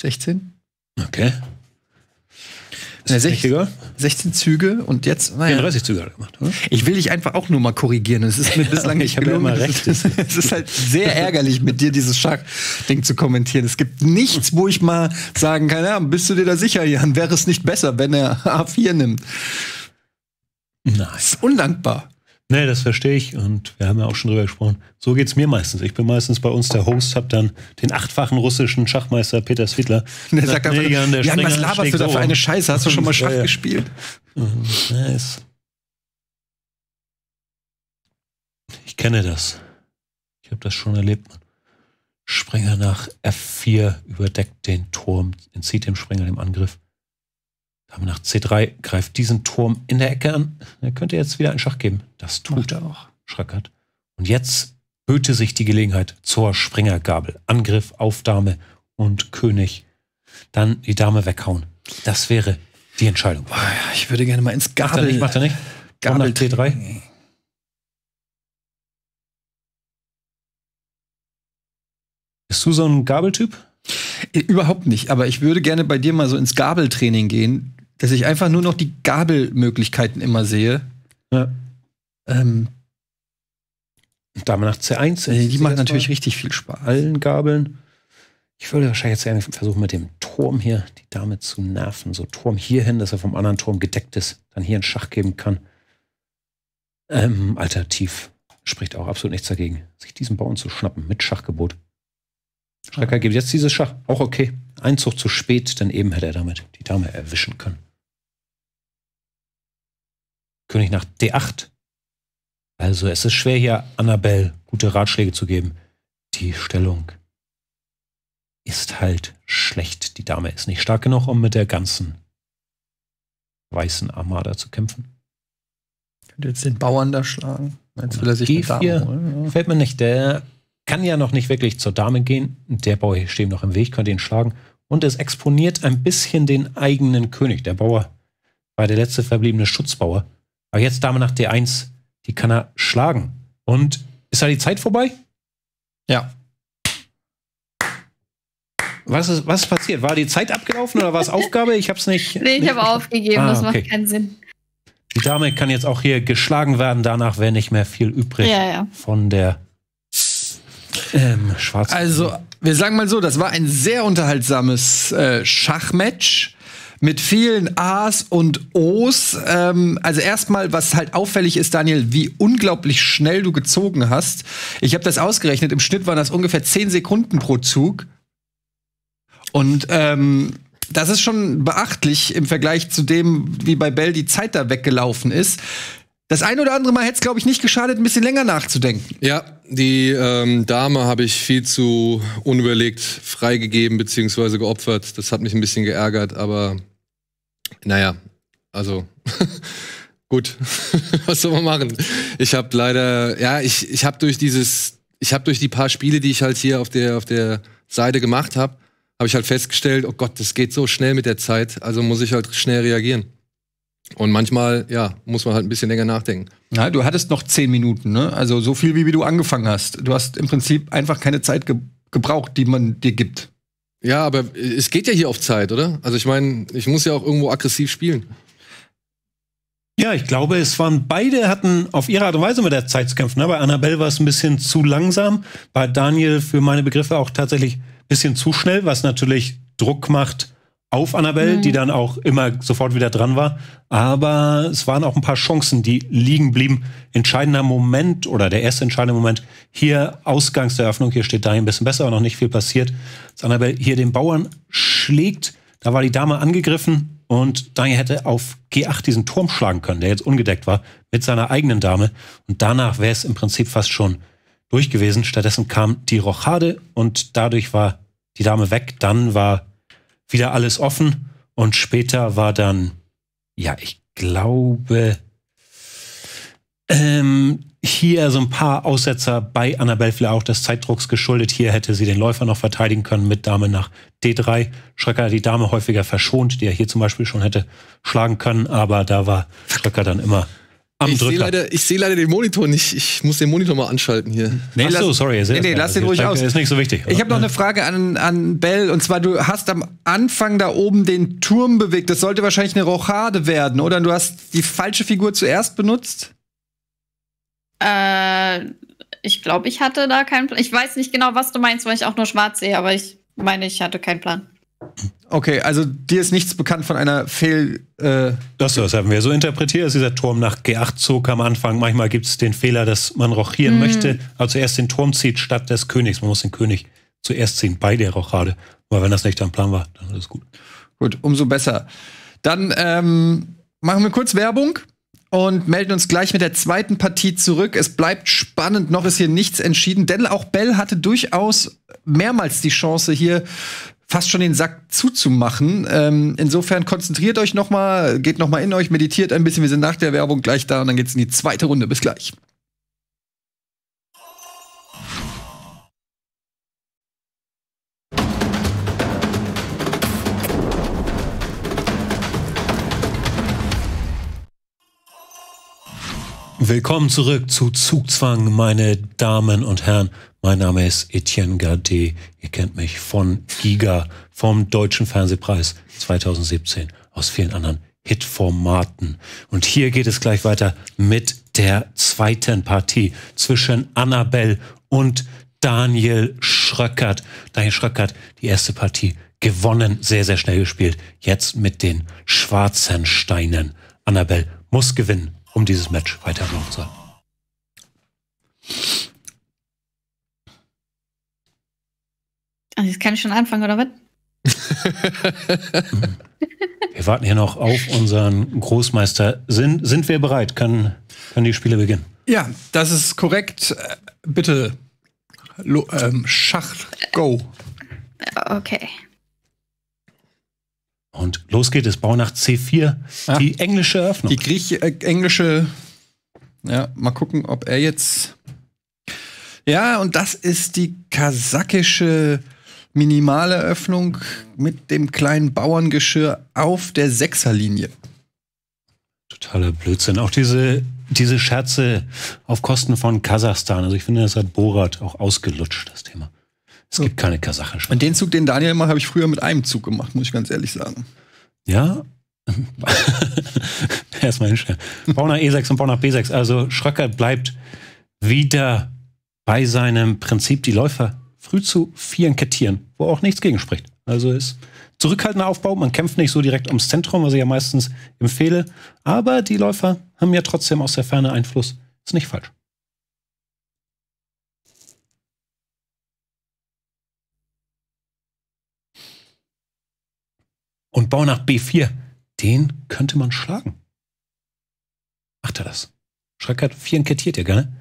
16? Okay. Sech- richtiger? 16 Züge und jetzt, naja. 34 Züge hat er gemacht. Oder? Ich will dich einfach auch nur mal korrigieren. Es ist mir bislang ich nicht hab ja gelungen. immer Es ist, es ist halt sehr ärgerlich, mit dir dieses Schach-Ding zu kommentieren. Es gibt nichts, wo ich mal sagen kann, ja, bist du dir da sicher, Jan? Wäre es nicht besser, wenn er A4 nimmt? Nein. Das ist undankbar. Nee, das verstehe ich und wir haben ja auch schon drüber gesprochen. So geht's mir meistens. Ich bin meistens bei uns der Host, hab dann den achtfachen russischen Schachmeister Peter Svidler. Und er sagt einfach, nee, Jan, der Jan, was laberst du da für eine Scheiße? Hast du schon mal Schach Ja, ja. gespielt? Mhm. Ja, ist ich kenne das. Ich habe das schon erlebt. Man. Springer nach F4 überdeckt den Turm, entzieht dem Springer dem Angriff. Dame nach C3 greift diesen Turm in der Ecke an. Er könnte jetzt wieder einen Schach geben. Das tut er auch. Schröckert. Und jetzt böte sich die Gelegenheit zur Springergabel. Angriff auf Dame und König. Dann die Dame weghauen. Das wäre die Entscheidung. Boah, ich würde gerne mal ins Macht er Gabel. nicht, macht er nicht. Turm nach T3. Bist du so ein Gabeltyp? Äh, Überhaupt nicht, aber ich würde gerne bei dir mal so ins Gabeltraining gehen, dass ich einfach nur noch die Gabelmöglichkeiten immer sehe. Ja. Ähm, Dame nach C1. äh, die machen das natürlich mal. richtig viel Spaß. allen Gabeln. Ich würde wahrscheinlich jetzt versuchen, mit dem Turm hier die Dame zu nerven. So Turm hier hin, dass er vom anderen Turm gedeckt ist, dann hier einen Schach geben kann. Ähm, alternativ spricht auch absolut nichts dagegen, sich diesen Bauern zu schnappen mit Schachgebot. Schrecker gibt jetzt dieses Schach. Auch okay. Ein Zug zu spät, denn eben hätte er damit die Dame erwischen können. König nach D8. Also es ist schwer hier Annabelle gute Ratschläge zu geben. Die Stellung ist halt schlecht. Die Dame ist nicht stark genug, um mit der ganzen weißen Armada zu kämpfen. Könnte jetzt den Bauern da schlagen. Jetzt will er sich eine G4. Dame. Ja. Fällt mir nicht. Der kann ja noch nicht wirklich zur Dame gehen. Der Bauer hier steht ihm noch im Weg, könnte ihn schlagen. Und es exponiert ein bisschen den eigenen König. Der Bauer war der letzte verbliebene Schutzbauer. Aber jetzt Dame nach D1, die kann er schlagen. Und ist da die Zeit vorbei? ja. Was ist, was ist passiert? War die Zeit abgelaufen oder war es Aufgabe? Ich habe es nicht. Nee, ich habe aufgegeben, Ah, das okay. macht keinen Sinn. Die Dame kann jetzt auch hier geschlagen werden. Danach wäre nicht mehr viel übrig Ja, ja. von der ähm, schwarzen. Also, wir sagen mal so, das war ein sehr unterhaltsames äh, Schachmatch mit vielen A's und O's. Ähm, also erstmal, was halt auffällig ist, Daniel, wie unglaublich schnell du gezogen hast. Ich habe das ausgerechnet. Im Schnitt waren das ungefähr 10 Sekunden pro Zug. Und ähm, das ist schon beachtlich im Vergleich zu dem, wie bei Bell die Zeit da weggelaufen ist. Das ein oder andere Mal hätte es, glaube ich, nicht geschadet, ein bisschen länger nachzudenken. Ja, die ähm, Dame habe ich viel zu unüberlegt freigegeben bzw. geopfert. Das hat mich ein bisschen geärgert, aber naja, also gut, was soll man machen? Ich habe leider, ja, ich, ich habe durch dieses, ich habe durch die paar Spiele, die ich halt hier auf der, auf der Seite gemacht habe, habe ich halt festgestellt, oh Gott, das geht so schnell mit der Zeit, also muss ich halt schnell reagieren. Und manchmal, ja, muss man halt ein bisschen länger nachdenken. Ja, du hattest noch zehn Minuten, ne? Also so viel, wie, wie du angefangen hast. Du hast im Prinzip einfach keine Zeit ge gebraucht, die man dir gibt. Ja, aber es geht ja hier auf Zeit, oder? Also ich meine, ich muss ja auch irgendwo aggressiv spielen. Ja, ich glaube, es waren beide hatten auf ihre Art und Weise mit der Zeit zu kämpfen. Ne? Bei Annabelle war es ein bisschen zu langsam, bei Daniel für meine Begriffe auch tatsächlich ein bisschen zu schnell, was natürlich Druck macht auf Annabelle, mhm. die dann auch immer sofort wieder dran war. Aber es waren auch ein paar Chancen, die liegen blieben. Entscheidender Moment oder der erste entscheidende Moment hier Ausgangs der Eröffnung. Hier steht dahin ein bisschen besser, aber noch nicht viel passiert. Als Annabelle hier den Bauern schlägt, da war die Dame angegriffen und Daniel hätte auf G8 diesen Turm schlagen können, der jetzt ungedeckt war, mit seiner eigenen Dame. Und danach wäre es im Prinzip fast schon durch gewesen. Stattdessen kam die Rochade und dadurch war die Dame weg. Dann war wieder alles offen und später war dann, ja, ich glaube, ähm, hier so ein paar Aussetzer bei Annabelle vielleicht auch des Zeitdrucks geschuldet. Hier hätte sie den Läufer noch verteidigen können mit Dame nach D3. Schröcker hat die Dame häufiger verschont, die er hier zum Beispiel schon hätte schlagen können, aber da war Schröcker dann immer am ich Drücker. Seh leider, ich sehe leider den Monitor nicht. Ich muss den Monitor mal anschalten hier. Nee, Ach so, sorry. Nee, nee, lass den ruhig aus. Ist nicht so wichtig. Ich habe noch eine Frage an, an Bell. Und zwar, du hast am Anfang da oben den Turm bewegt. Das sollte wahrscheinlich eine Rochade werden, oder? Du hast die falsche Figur zuerst benutzt? Äh, ich glaube, ich hatte da keinen Plan. Ich weiß nicht genau, was du meinst, weil ich auch nur schwarz sehe, aber ich meine, ich hatte keinen Plan. Okay, also dir ist nichts bekannt von einer Fehl. Äh das, das haben wir so interpretiert, dass dieser Turm nach G8 zog am Anfang. Manchmal gibt es den Fehler, dass man rochieren mhm. möchte, also zuerst den Turm zieht statt des Königs. Man muss den König zuerst ziehen bei der Rochade. Aber wenn das nicht dein Plan war, dann ist es gut. Gut, umso besser. Dann ähm, machen wir kurz Werbung und melden uns gleich mit der zweiten Partie zurück. Es bleibt spannend, noch ist hier nichts entschieden, denn auch Bell hatte durchaus mehrmals die Chance, hier fast schon den Sack zuzumachen. Ähm, insofern konzentriert euch noch mal, geht noch mal in euch, meditiert ein bisschen. Wir sind nach der Werbung gleich da und dann geht's in die zweite Runde. Bis gleich. Willkommen zurück zu Zugzwang, meine Damen und Herren. Mein Name ist Etienne Gardet. Ihr kennt mich von Giga, vom Deutschen Fernsehpreis 2017, aus vielen anderen Hitformaten. Und hier geht es gleich weiter mit der zweiten Partie zwischen Annabelle und Daniel Schröckert. Daniel Schröckert, die erste Partie gewonnen, sehr, sehr schnell gespielt. Jetzt mit den schwarzen Steinen. Annabelle muss gewinnen um dieses Match weiterlaufen zu haben. Also jetzt kann ich schon anfangen, oder was? wir warten hier noch auf unseren Großmeister. Sind, sind wir bereit? Können, können die Spiele beginnen? Ja, das ist korrekt. Äh, bitte, ähm, Schach, go. Okay. Und los geht es, Bau nach C4, ah, die englische Eröffnung. Die Griech äh, englische, ja, mal gucken, ob er jetzt. Ja, und das ist die kasachische minimale Öffnung mit dem kleinen Bauerngeschirr auf der Sechserlinie. Totaler Blödsinn. Auch diese, diese Scherze auf Kosten von Kasachstan. Also ich finde, das hat Borat auch ausgelutscht, das Thema. Es gibt keine kasachischen. Und den Zug, den Daniel macht, habe ich früher mit einem Zug gemacht, muss ich ganz ehrlich sagen. Ja. Erstmal hinstellen. Bau nach E6 und Bau nach B6. Also Schröcker bleibt wieder bei seinem Prinzip, die Läufer früh zu vieren kettieren, wo auch nichts gegen spricht. Also ist zurückhaltender Aufbau, man kämpft nicht so direkt ums Zentrum, was ich ja meistens empfehle. Aber die Läufer haben ja trotzdem aus der Ferne Einfluss. Ist nicht falsch. Und Bauer nach B4. Den könnte man schlagen. Macht er das? Schreck hat 4 inkettiert ja gerne.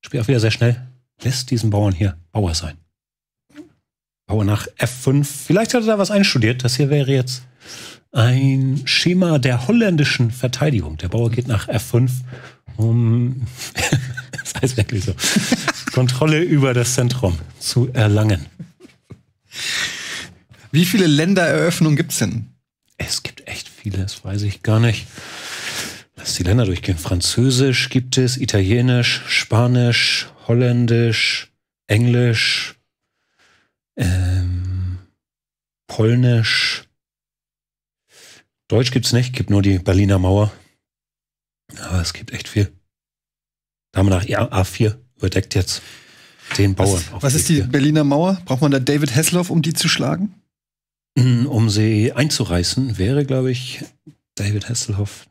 Spielt auch wieder sehr schnell. Lässt diesen Bauern hier Bauer sein. Bauer nach F5. Vielleicht hat er da was einstudiert. Das hier wäre jetzt ein Schema der holländischen Verteidigung. Der Bauer geht nach F5, um, das heißt wirklich so, Kontrolle über das Zentrum zu erlangen. Wie viele Ländereröffnungen gibt's denn? Es gibt echt viele, das weiß ich gar nicht. Lass die Länder durchgehen. Französisch gibt es, Italienisch, Spanisch, Holländisch, Englisch, ähm, Polnisch. Deutsch gibt's nicht, gibt nur die Berliner Mauer. Aber es gibt echt viel. Dame nach A4 überdeckt jetzt den Bauern. Was, was ist die Berliner Mauer? Braucht man da David Hasselhoff, um die zu schlagen? Um sie einzureißen, wäre, glaube ich, David Hasselhoff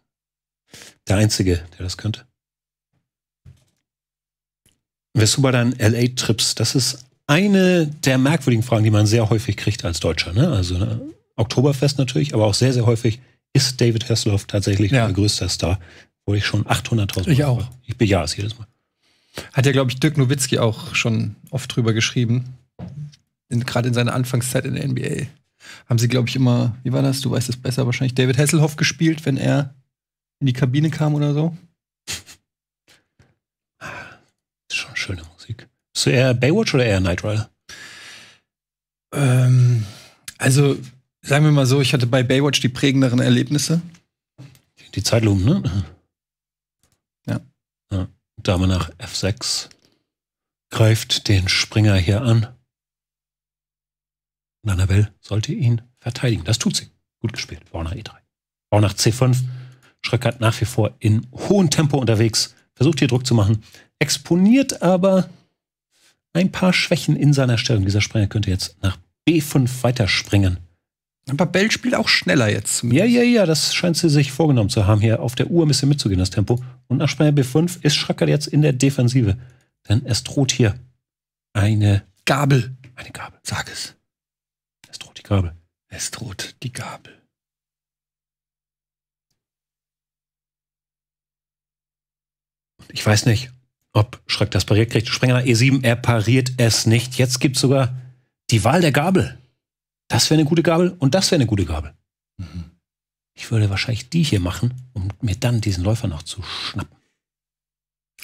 der Einzige, der das könnte. Wärst du bei deinen LA-Trips? Das ist eine der merkwürdigen Fragen, die man sehr häufig kriegt als Deutscher. Ne? Also ne? Oktoberfest natürlich, aber auch sehr, sehr häufig ist David Hasselhoff tatsächlich ja. mein größter Star. Wo ich schon 800.000 Ich auch. Ich bejahe es jedes Mal. Hat ja, glaube ich, Dirk Nowitzki auch schon oft drüber geschrieben. Gerade in seiner Anfangszeit in der NBA. Haben sie, glaube ich, immer, wie war das? Du weißt es besser wahrscheinlich, David Hasselhoff gespielt, wenn er in die Kabine kam oder so? Das ist schon schöne Musik. Bist du eher Baywatch oder eher Knight Rider? Ähm, also, sagen wir mal so, ich hatte bei Baywatch die prägenderen Erlebnisse. Die Zeitlumen, ne? Ja. ja. Dame nach F6 greift den Springer hier an. Und Annabelle sollte ihn verteidigen. Das tut sie. Gut gespielt. Bauer nach E3. Bauer nach C5. Schröckert nach wie vor in hohem Tempo unterwegs. Versucht hier Druck zu machen. Exponiert aber ein paar Schwächen in seiner Stellung. Dieser Springer könnte jetzt nach B5 weiterspringen. Aber Bell spielt auch schneller jetzt. Ja, ja, ja, das scheint sie sich vorgenommen zu haben, hier auf der Uhr ein bisschen mitzugehen, das Tempo. Und nach Springer B5 ist Schröcker jetzt in der Defensive. Denn es droht hier eine Gabel. Eine Gabel. Sag es. Es droht die Gabel. Es droht die Gabel. Ich weiß nicht, ob Schröck das pariert kriegt. Springer nach E7, er pariert es nicht. Jetzt gibt es sogar die Wahl der Gabel. Das wäre eine gute Gabel und das wäre eine gute Gabel. Mhm. Ich würde wahrscheinlich die hier machen, um mir dann diesen Läufer noch zu schnappen.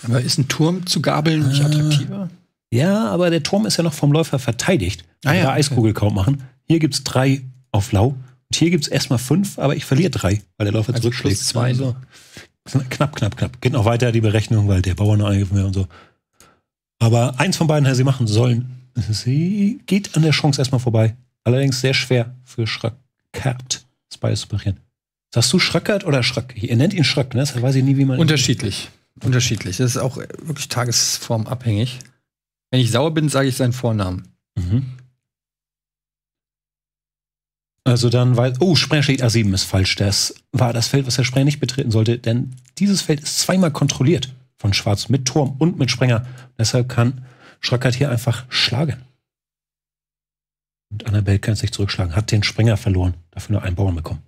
Aber ist ein Turm zu gabeln nicht ah. attraktiver? Ja, aber der Turm ist ja noch vom Läufer verteidigt. Ah, ja, okay. Eiskugel kaum machen. Hier gibt es drei auf Lau. Und hier gibt es erstmal fünf, aber ich verliere drei, weil der Läufer also zurückschlägt. Zwei. Also. Knapp, knapp, knapp. Geht noch weiter die Berechnung, weil der Bauer noch eingegriffen wäre und so. Aber eins von beiden hätte sie machen sollen. Sie geht an der Chance erstmal vorbei. Allerdings sehr schwer für Schröckert, das beides zu parieren. Sagst du Schröckert oder Schröck? Ihr nennt ihn Schröck, ne? Das weiß ich nie, wie man. Unterschiedlich. Unterschiedlich. Das ist auch wirklich tagesformabhängig. Wenn ich sauer bin, sage ich seinen Vornamen. Mhm. Also dann weiß, oh, Sprenger steht A7 ist falsch. Das war das Feld, was der Sprenger nicht betreten sollte, denn dieses Feld ist zweimal kontrolliert von Schwarz mit Turm und mit Sprenger. Deshalb kann Schröckert hier einfach schlagen. Und Annabelle kann sich zurückschlagen, hat den Springer verloren, dafür nur einen Bauern bekommen.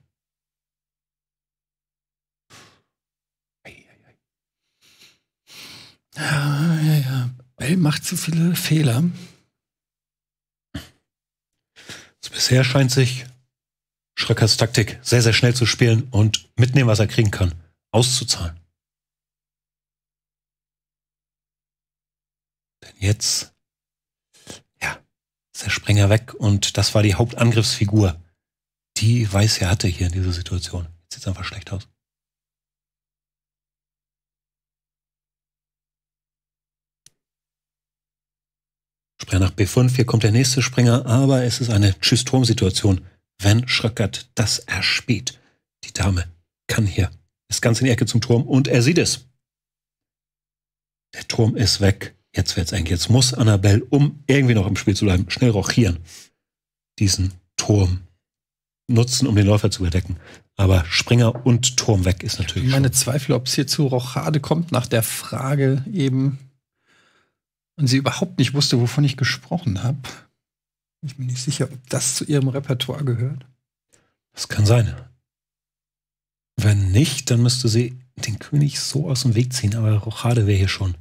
Ja, ja, ja. Bell macht zu viele Fehler. Also bisher scheint sich Schröckers Taktik sehr, sehr schnell zu spielen und mitnehmen, was er kriegen kann, auszuzahlen. Denn jetzt ist der Sprenger weg und das war die Hauptangriffsfigur, die Weiß ja hatte hier in dieser Situation. Jetzt sieht es einfach schlecht aus. Springer nach B5, hier kommt der nächste Springer, aber es ist eine Tschüss-Turm-Situation, wenn Schröckert das erspäht. Die Dame kann hier, ist ganz in die Ecke zum Turm und er sieht es. Der Turm ist weg. Jetzt wird's eng. Jetzt muss Annabelle, um irgendwie noch im Spiel zu bleiben, schnell rochieren. Diesen Turm nutzen, um den Läufer zu überdecken. Aber Springer und Turm weg ist natürlich. Meine schon. Zweifel, ob es hier zu Rochade kommt, nach der Frage eben. Und sie überhaupt nicht wusste, wovon ich gesprochen habe. Ich bin nicht sicher, ob das zu ihrem Repertoire gehört. Das kann sein. Wenn nicht, dann müsste sie den König so aus dem Weg ziehen. Aber Rochade wäre hier schon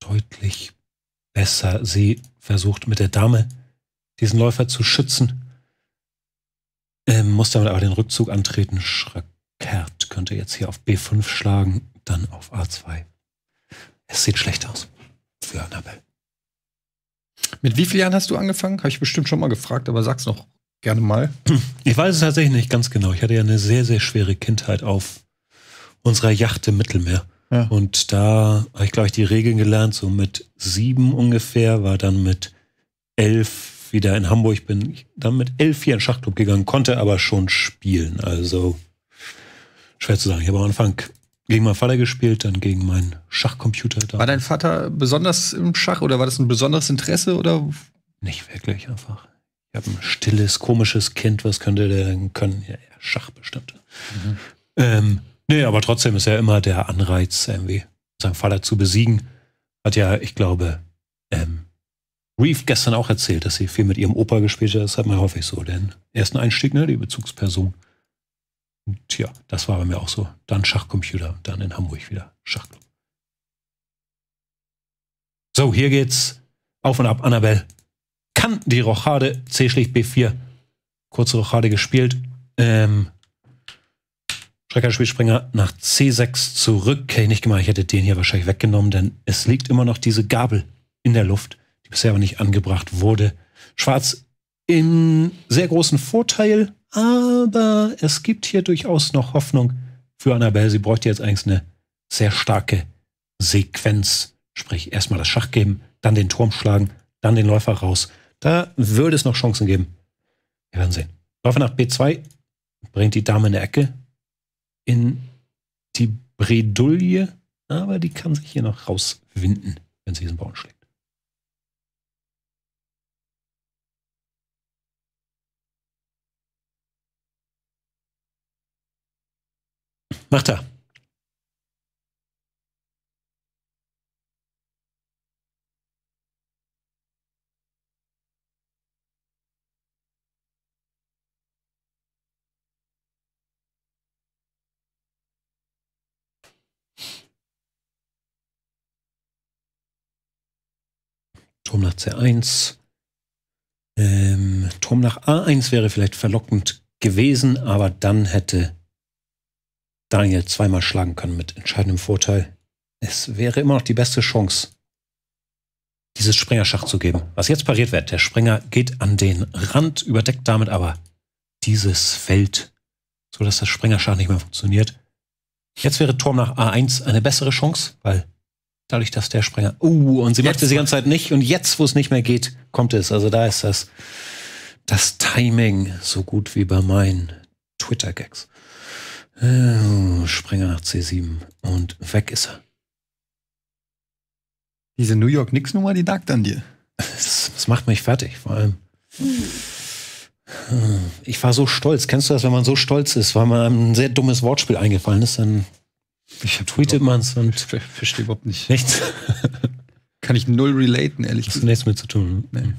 deutlich besser. Sie versucht mit der Dame diesen Läufer zu schützen. Ähm, muss damit aber den Rückzug antreten. Schreckert könnte jetzt hier auf B5 schlagen, dann auf A2. Es sieht schlecht aus für Annabelle. Mit wie vielen Jahren hast du angefangen? Habe ich bestimmt schon mal gefragt, aber sag's noch gerne mal. Ich weiß es tatsächlich nicht ganz genau. Ich hatte ja eine sehr, sehr schwere Kindheit auf unserer Yacht im Mittelmeer. Ja. Und da habe ich, glaube ich, die Regeln gelernt, so mit sieben ungefähr, war dann mit elf wieder in Hamburg, bin dann mit elf hier in den Schachclub gegangen, konnte aber schon spielen. Also schwer zu sagen. Ich habe am Anfang gegen meinen Vater gespielt, dann gegen meinen Schachcomputer. Da War dein Vater besonders im Schach oder war das ein besonderes Interesse oder? Nicht wirklich einfach. Ich habe ein stilles, komisches Kind. Was könnte der denn können? Ja, ja Schach bestimmt. Ähm, nee, aber trotzdem ist ja immer der Anreiz, irgendwie seinen Vater zu besiegen. Hat ja, ich glaube, ähm, Reeve gestern auch erzählt, dass sie viel mit ihrem Opa gespielt hat. Das hat man häufig so. Den ersten Einstieg, ne, die Bezugsperson. Und ja, das war bei mir auch so. Dann Schachcomputer, dann in Hamburg wieder Schachclub. So, hier geht's auf und ab. Annabelle kann die Rochade. C schlägt B4. Kurze Rochade gespielt. Ähm, Schrecker spielt Springer nach C6 zurück. Hätte ich nicht gemacht. Ich hätte den hier wahrscheinlich weggenommen, denn es liegt immer noch diese Gabel in der Luft, die bisher aber nicht angebracht wurde. Schwarz im sehr großen Vorteil, aber es gibt hier durchaus noch Hoffnung für Annabelle. Sie bräuchte jetzt eigentlich eine sehr starke Sequenz. Sprich, erstmal das Schach geben, dann den Turm schlagen, dann den Läufer raus. Da würde es noch Chancen geben. Wir werden sehen. Läufer nach B2 bringt die Dame in der Ecke in die Bredouille, aber die kann sich hier noch rauswinden, wenn sie diesen Bauern schlägt. Macht er. Turm nach C1. Ähm, Turm nach A1 wäre vielleicht verlockend gewesen, aber dann hätte Daniel zweimal schlagen können mit entscheidendem Vorteil. Es wäre immer noch die beste Chance, dieses Springerschach zu geben. Was jetzt pariert wird, der Springer geht an den Rand, überdeckt damit aber dieses Feld, sodass das Springerschach nicht mehr funktioniert. Jetzt wäre Turm nach A1 eine bessere Chance, weil dadurch, dass der Springer. Uh, und sie macht es die ganze Zeit nicht. Und jetzt, wo es nicht mehr geht, kommt es. Also da ist das, das Timing so gut wie bei meinen Twitter-Gags. Äh, Springer nach C7 und weg ist er. Diese New York Knicks Nummer, die nagt an dir. Das, das macht mich fertig, vor allem. Ich war so stolz. Kennst du das, wenn man so stolz ist, weil man einem ein sehr dummes Wortspiel eingefallen ist, dann Ich tweetet man es und ver verstehe überhaupt nicht. nichts. Kann ich null relaten, ehrlich Hast gesagt. nichts mit zu tun. Nee.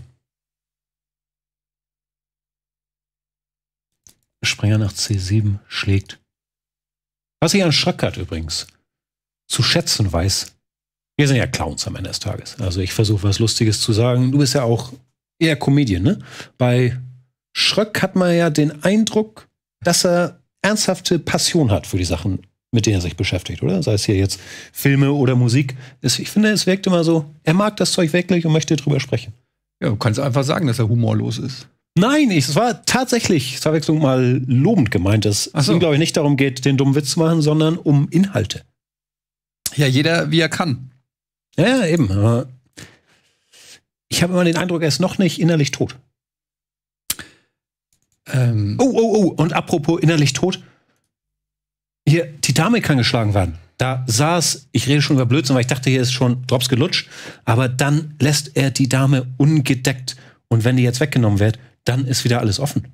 Springer nach C7 schlägt. Was ich an Schröckert übrigens zu schätzen weiß, wir sind ja Clowns am Ende des Tages. Also ich versuche was Lustiges zu sagen. Du bist ja auch eher Comedian, ne? Bei Schröck hat man ja den Eindruck, dass er ernsthafte Passion hat für die Sachen, mit denen er sich beschäftigt, oder? Sei es hier jetzt Filme oder Musik. Ich finde, es wirkt immer so, er mag das Zeug wirklich und möchte drüber sprechen. Ja, du kannst einfach sagen, dass er humorlos ist. Nein, ich- es war tatsächlich, zur Verwechslung mal lobend gemeint, dass Ach es so. ihm, glaube ich, nicht darum geht, den dummen Witz zu machen, sondern um Inhalte. Ja, jeder wie er kann. Ja, eben. aber Ich habe immer den Eindruck, er ist noch nicht innerlich tot. Ähm, Oh, oh, oh. Und apropos innerlich tot. Hier, die Dame kann geschlagen werden. Da saß, ich rede schon über Blödsinn, weil ich dachte, hier ist schon Drops gelutscht. Aber dann lässt er die Dame ungedeckt. Und wenn die jetzt weggenommen wird, dann ist wieder alles offen.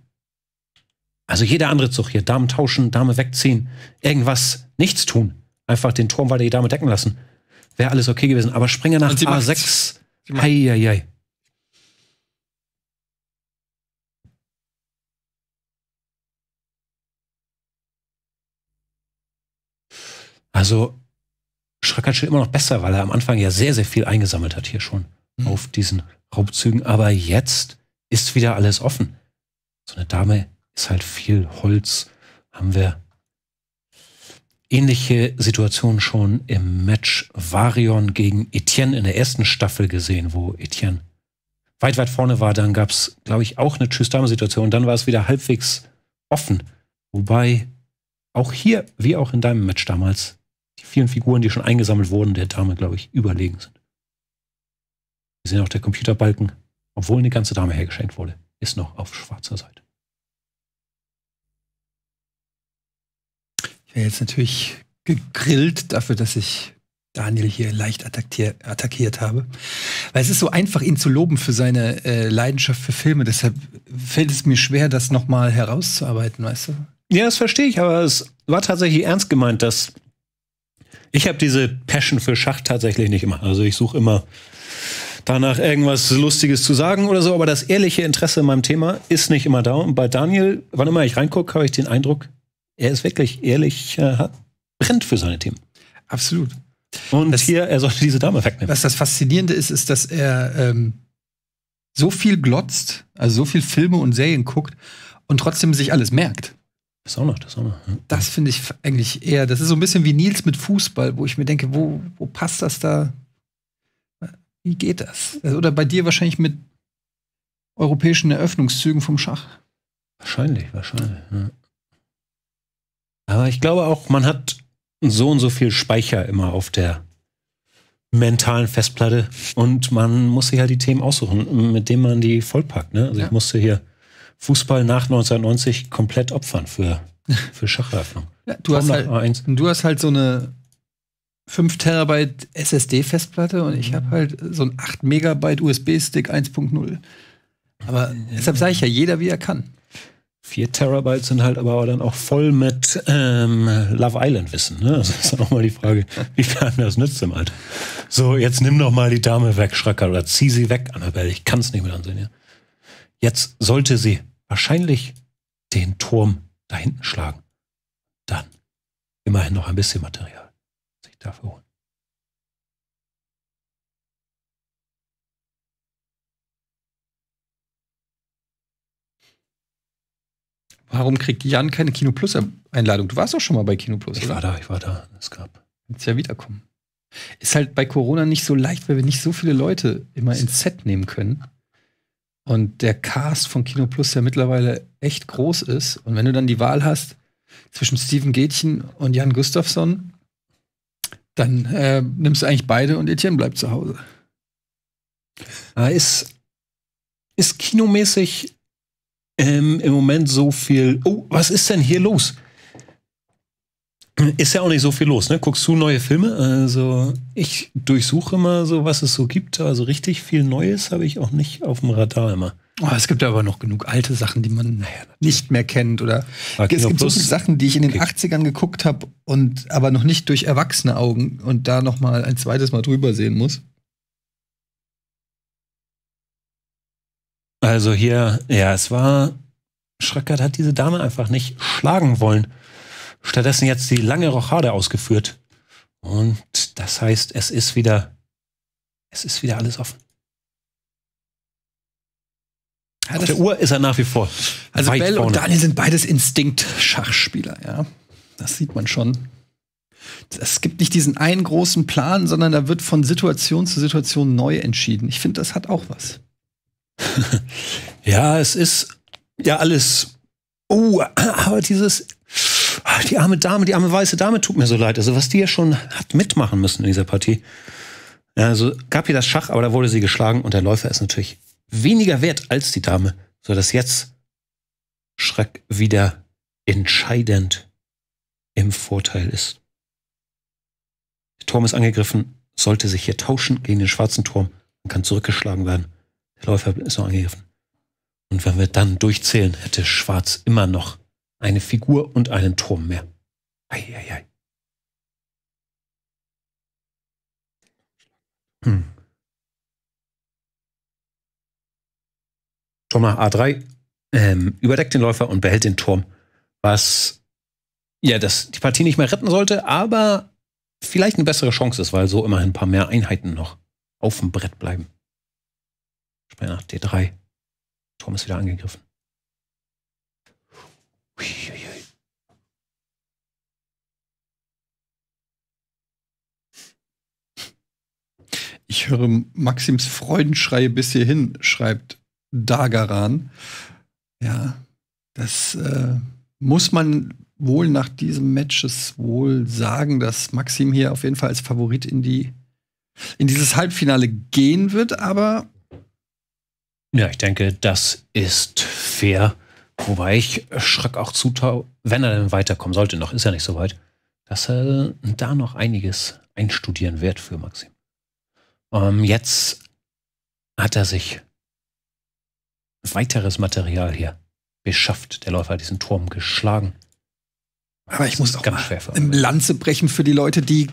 Also jeder andere Zug hier, Damen tauschen, Dame wegziehen, irgendwas, nichts tun. Einfach den Turm weiter die Dame decken lassen. Wäre alles okay gewesen. Aber Springer nach A6, hei, Also, hei. Also Schröckertschel immer noch besser, weil er am Anfang ja sehr, sehr viel eingesammelt hat hier schon mhm. auf diesen Raubzügen. Aber jetzt ist wieder alles offen. So eine Dame ist halt viel Holz. Haben wir ähnliche Situationen schon im Match Varion gegen Etienne in der ersten Staffel gesehen, wo Etienne weit, weit vorne war. Dann gab es, glaube ich, auch eine Tschüss-Dame-Situation. Dann war es wieder halbwegs offen. Wobei auch hier, wie auch in deinem Match damals, die vielen Figuren, die schon eingesammelt wurden, der Dame, glaube ich, überlegen sind. Wir sehen auch der Computerbalken, obwohl eine ganze Dame hergeschenkt wurde, ist noch auf schwarzer Seite. Ich wäre jetzt natürlich gegrillt dafür, dass ich Daniel hier leicht attackier attackiert habe. Weil es ist so einfach, ihn zu loben für seine äh, Leidenschaft für Filme. Deshalb fällt es mir schwer, das noch mal herauszuarbeiten, weißt du? Ja, das verstehe ich, aber es war tatsächlich ernst gemeint, dass ich habe diese Passion für Schach tatsächlich nicht immer. Also ich suche immer danach irgendwas Lustiges zu sagen oder so, aber das ehrliche Interesse in meinem Thema ist nicht immer da. Und bei Daniel, wann immer ich reingucke, habe ich den Eindruck, er ist wirklich ehrlich, äh, brennt für seine Themen. Absolut. Und Das- hier, er sollte diese Dame wegnehmen. Was das Faszinierende ist, ist, dass er ähm, so viel glotzt, also so viel Filme und Serien guckt und trotzdem sich alles merkt. Das auch noch, das auch noch. ja. Das finde ich eigentlich eher, das ist so ein bisschen wie Nils mit Fußball, wo ich mir denke, wo, wo passt das da? Wie geht das? Also, Oder bei dir wahrscheinlich mit europäischen Eröffnungszügen vom Schach. Wahrscheinlich, wahrscheinlich. Ja. Aber ich glaube auch, man hat so und so viel Speicher immer auf der mentalen Festplatte und man muss sich halt die Themen aussuchen, mit denen man die vollpackt. Ne? Also Ja. ich musste hier Fußball nach 1990 komplett opfern für, für Schacheröffnung. Ja, du, hast halt, nach A1. du hast halt so eine 5 Terabyte SSD-Festplatte und ich Mhm. habe halt so ein 8 Megabyte USB-Stick 1.0. Aber deshalb sage ich ja, jeder wie er kann. Vier Terabyte sind halt aber dann auch voll mit ähm, Love Island Wissen. Ne? Das ist dann auch mal die Frage, wie viel einem das nützt im Alter. So, jetzt nimm doch mal die Dame weg, Schracker, oder zieh sie weg, Annabelle. Ich kann es nicht mehr ansehen. Ja? Jetzt sollte sie wahrscheinlich den Turm da hinten schlagen. Dann immerhin noch ein bisschen Material holen. Warum kriegt Jan keine Kino Plus Einladung? Du warst doch schon mal bei Kino Plus, Ich war da, ich war da. Es gab. Jetzt ja wiederkommen. Ist halt bei Corona nicht so leicht, weil wir nicht so viele Leute immer ins Set nehmen können. Und der Cast von Kino Plus ja mittlerweile echt groß ist. Und wenn du dann die Wahl hast zwischen Steven Gätchen und Jan Gustafsson, dann äh, nimmst du eigentlich beide und Etienne bleibt zu Hause. Ah, ist, ist kinomäßig ähm, im Moment so viel. Oh, was ist denn hier los? Ist ja auch nicht so viel los, ne? Guckst du neue Filme? Also, ich durchsuche mal so, was es so gibt. Also, richtig viel Neues habe ich auch nicht auf dem Radar immer. Oh, es gibt aber noch genug alte Sachen, die man nicht mehr kennt. Oder es gibt so Plus- viele Sachen, die ich in den Okay. 80ern geguckt habe und aber noch nicht durch erwachsene Augen und da noch mal ein zweites Mal drüber sehen muss. Also, hier, ja, es war. Schröckert hat diese Dame einfach nicht schlagen wollen. Stattdessen jetzt die lange Rochade ausgeführt. Und das heißt, es ist wieder. Es ist wieder alles offen. Ja, Auf der Uhr ist er nach wie vor. Also Bell und Daniel sind beides Instinkt-Schachspieler, ja. Das sieht man schon. Es gibt nicht diesen einen großen Plan, sondern da wird von Situation zu Situation neu entschieden. Ich finde, das hat auch was. Ja, es ist ja alles. Oh, aber dieses. ah, Die arme Dame, die arme weiße Dame tut mir so leid. Also, was die ja schon hat mitmachen müssen in dieser Partie. Also gab hier das Schach, aber da wurde sie geschlagen und der Läufer ist natürlich weniger wert als die Dame, sodass jetzt Schreck wieder entscheidend im Vorteil ist. Der Turm ist angegriffen, sollte sich hier tauschen gegen den schwarzen Turm und kann zurückgeschlagen werden. Der Läufer ist noch angegriffen. Und wenn wir dann durchzählen, hätte Schwarz immer noch eine Figur und einen Turm mehr. Eieiei. Hm. Turm nach A3 ähm, überdeckt den Läufer und behält den Turm, was ja das die Partie nicht mehr retten sollte, aber vielleicht eine bessere Chance ist, weil so immerhin ein paar mehr Einheiten noch auf dem Brett bleiben. Springer nach D3. Turm ist wieder angegriffen. Uiuiui. Ich höre Maxims Freudenschreie bis hierhin, schreibt Dagaran. Ja, das äh, muss man wohl nach diesem Matches wohl sagen, dass Maxim hier auf jeden Fall als Favorit in die in dieses Halbfinale gehen wird, aber Ja, ich denke, das ist fair. Wobei ich Schreck auch zutau, wenn er denn weiterkommen sollte, noch ist er nicht so weit, dass er da noch einiges einstudieren wird für Maxim. Ähm, jetzt hat er sich weiteres Material hier beschafft. Der Läufer hat diesen Turm geschlagen. Aber ich muss auch ganz schwer alle. Lanze brechen für die Leute, die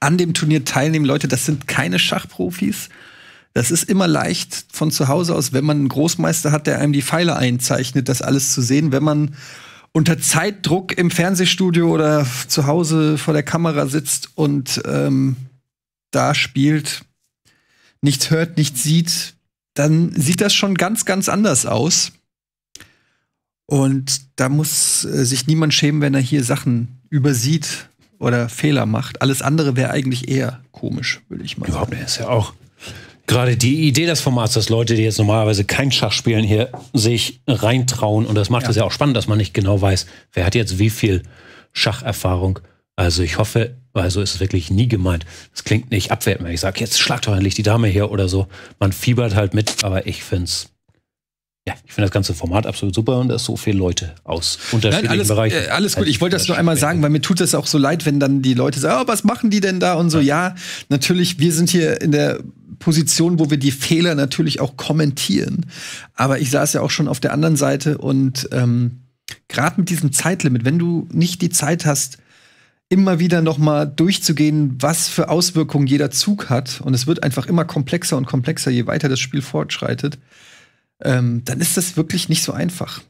an dem Turnier teilnehmen. Leute, das sind keine Schachprofis. Das ist immer leicht von zu Hause aus, wenn man einen Großmeister hat, der einem die Pfeile einzeichnet, das alles zu sehen. Wenn man unter Zeitdruck im Fernsehstudio oder zu Hause vor der Kamera sitzt und ähm, da spielt, nichts hört, nichts sieht, dann sieht das schon ganz, ganz anders aus. Und da muss äh, sich niemand schämen, wenn er hier Sachen übersieht oder Fehler macht. Alles andere wäre eigentlich eher komisch, würde ich mal Überhaupt sagen. nicht. Ist ja auch gerade die Idee des Formats, dass Leute, die jetzt normalerweise kein Schach spielen, hier sich reintrauen. Und das macht Ja. es ja auch spannend, dass man nicht genau weiß, wer hat jetzt wie viel Schacherfahrung. Also ich hoffe, weil so ist es wirklich nie gemeint. Es klingt nicht abwertend, wenn ich sage, jetzt schlag doch endlich die Dame hier oder so. Man fiebert halt mit, aber ich finde es, ja, ich finde das ganze Format absolut super und da ist so viele Leute aus unterschiedlichen Nein, alles, Bereichen. äh, alles gut. Ich wollte das nur das einmal sagen, weil mir tut das auch so leid, wenn dann die Leute sagen, oh, was machen die denn da und so. Ja, natürlich, wir sind hier in der Position, wo wir die Fehler natürlich auch kommentieren. Aber ich saß ja auch schon auf der anderen Seite und ähm, gerade mit diesem Zeitlimit, wenn du nicht die Zeit hast, immer wieder noch mal durchzugehen, was für Auswirkungen jeder Zug hat und es wird einfach immer komplexer und komplexer, je weiter das Spiel fortschreitet, ähm, dann ist das wirklich nicht so einfach.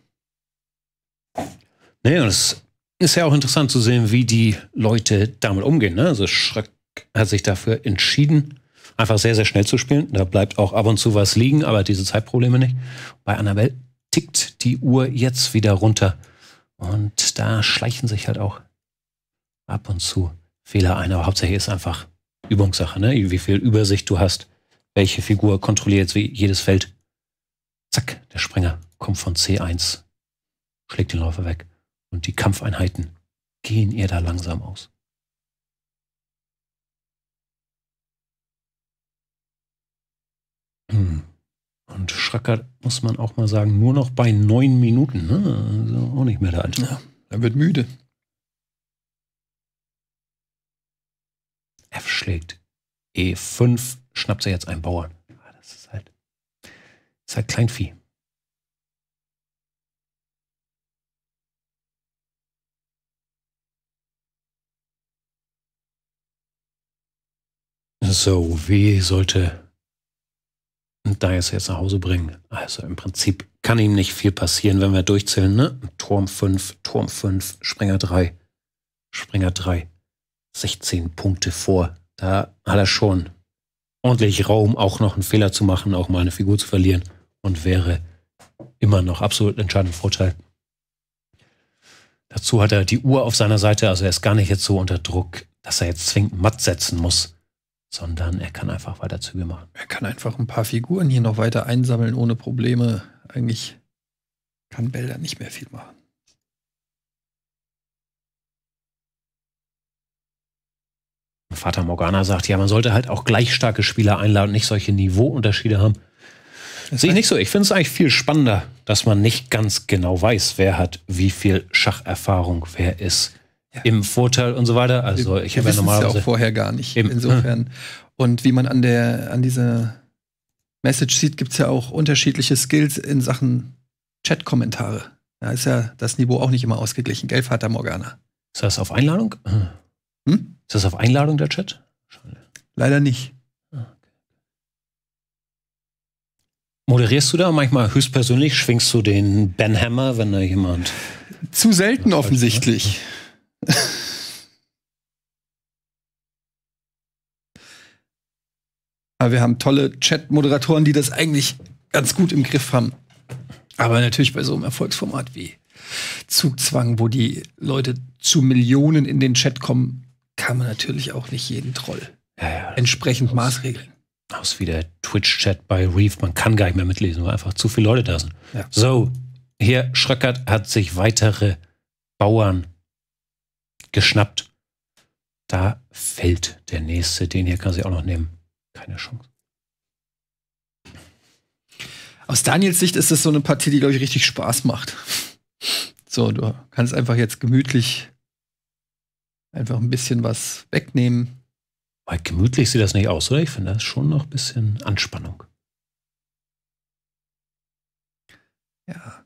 Nee, und es ist ja auch interessant zu sehen, wie die Leute damit umgehen. Ne? Also Schreck hat sich dafür entschieden, einfach sehr, sehr schnell zu spielen. Da bleibt auch ab und zu was liegen, aber diese Zeitprobleme nicht. Bei Annabelle tickt die Uhr jetzt wieder runter. Und da schleichen sich halt auch ab und zu Fehler ein. Aber hauptsächlich ist einfach Übungssache, ne? wie viel Übersicht du hast. Welche Figur kontrolliert jetzt wie jedes Feld. Zack, der Springer kommt von C1, schlägt den Läufer weg. Und die Kampfeinheiten gehen ihr da langsam aus. Hm. Und Schracker, muss man auch mal sagen, nur noch bei neun Minuten. Ne? Also auch nicht mehr der Alte. Ja, er wird müde. F schlägt E5, schnappt sich jetzt einen Bauern. Ah, Das ist halt, das ist halt Kleinvieh. So, wie sollte Dias jetzt nach Hause bringen? Also im Prinzip kann ihm nicht viel passieren, wenn wir durchzählen, ne? Turm 5, Turm 5, Springer 3, Springer 3. 16 Punkte vor. Da hat er schon ordentlich Raum, auch noch einen Fehler zu machen, auch mal eine Figur zu verlieren und wäre immer noch absolut entscheidend Vorteil. Dazu hat er die Uhr auf seiner Seite, also er ist gar nicht jetzt so unter Druck, dass er jetzt zwingend matt setzen muss, sondern er kann einfach weiter Züge machen. Er kann einfach ein paar Figuren hier noch weiter einsammeln ohne Probleme. Eigentlich kann Bell da nicht mehr viel machen. Vater Morgana sagt, ja, man sollte halt auch gleich starke Spieler einladen, nicht solche Niveauunterschiede haben. Das Sehe ich nicht so. Ich finde es eigentlich viel spannender, dass man nicht ganz genau weiß, wer hat wie viel Schacherfahrung, wer ist Ja. im Vorteil und so weiter. Also wir ich habe ja normalerweise auch vorher gar nicht. Eben. Insofern. Und wie man an der an dieser Message sieht, gibt es ja auch unterschiedliche Skills in Sachen Chat-Kommentare. Da ist ja das Niveau auch nicht immer ausgeglichen. Gell, Vater Morgana? Ist das auf Einladung? Hm? Ist das auf Einladung der Chat? Leider nicht. Moderierst du da manchmal höchstpersönlich? Schwingst du den Ben Hammer, wenn da jemand. Zu selten offensichtlich. Aber wir haben tolle Chat-Moderatoren, die das eigentlich ganz gut im Griff haben. Aber natürlich bei so einem Erfolgsformat wie Zugzwang, wo die Leute zu Millionen in den Chat kommen, kann man natürlich auch nicht jeden Troll Ja, ja. entsprechend maßregeln. Aus wie der Twitch-Chat bei Reef. Man kann gar nicht mehr mitlesen, weil einfach zu viele Leute da sind. Ja. So, hier Schröckert hat sich weitere Bauern geschnappt. Da fällt der nächste. Den hier kann sie auch noch nehmen. Keine Chance. Aus Daniels Sicht ist das so eine Partie, die, glaube ich, richtig Spaß macht. So, du kannst einfach jetzt gemütlich einfach ein bisschen was wegnehmen. Weil gemütlich sieht das nicht aus, oder? Ich finde, das schon noch ein bisschen Anspannung. Ja.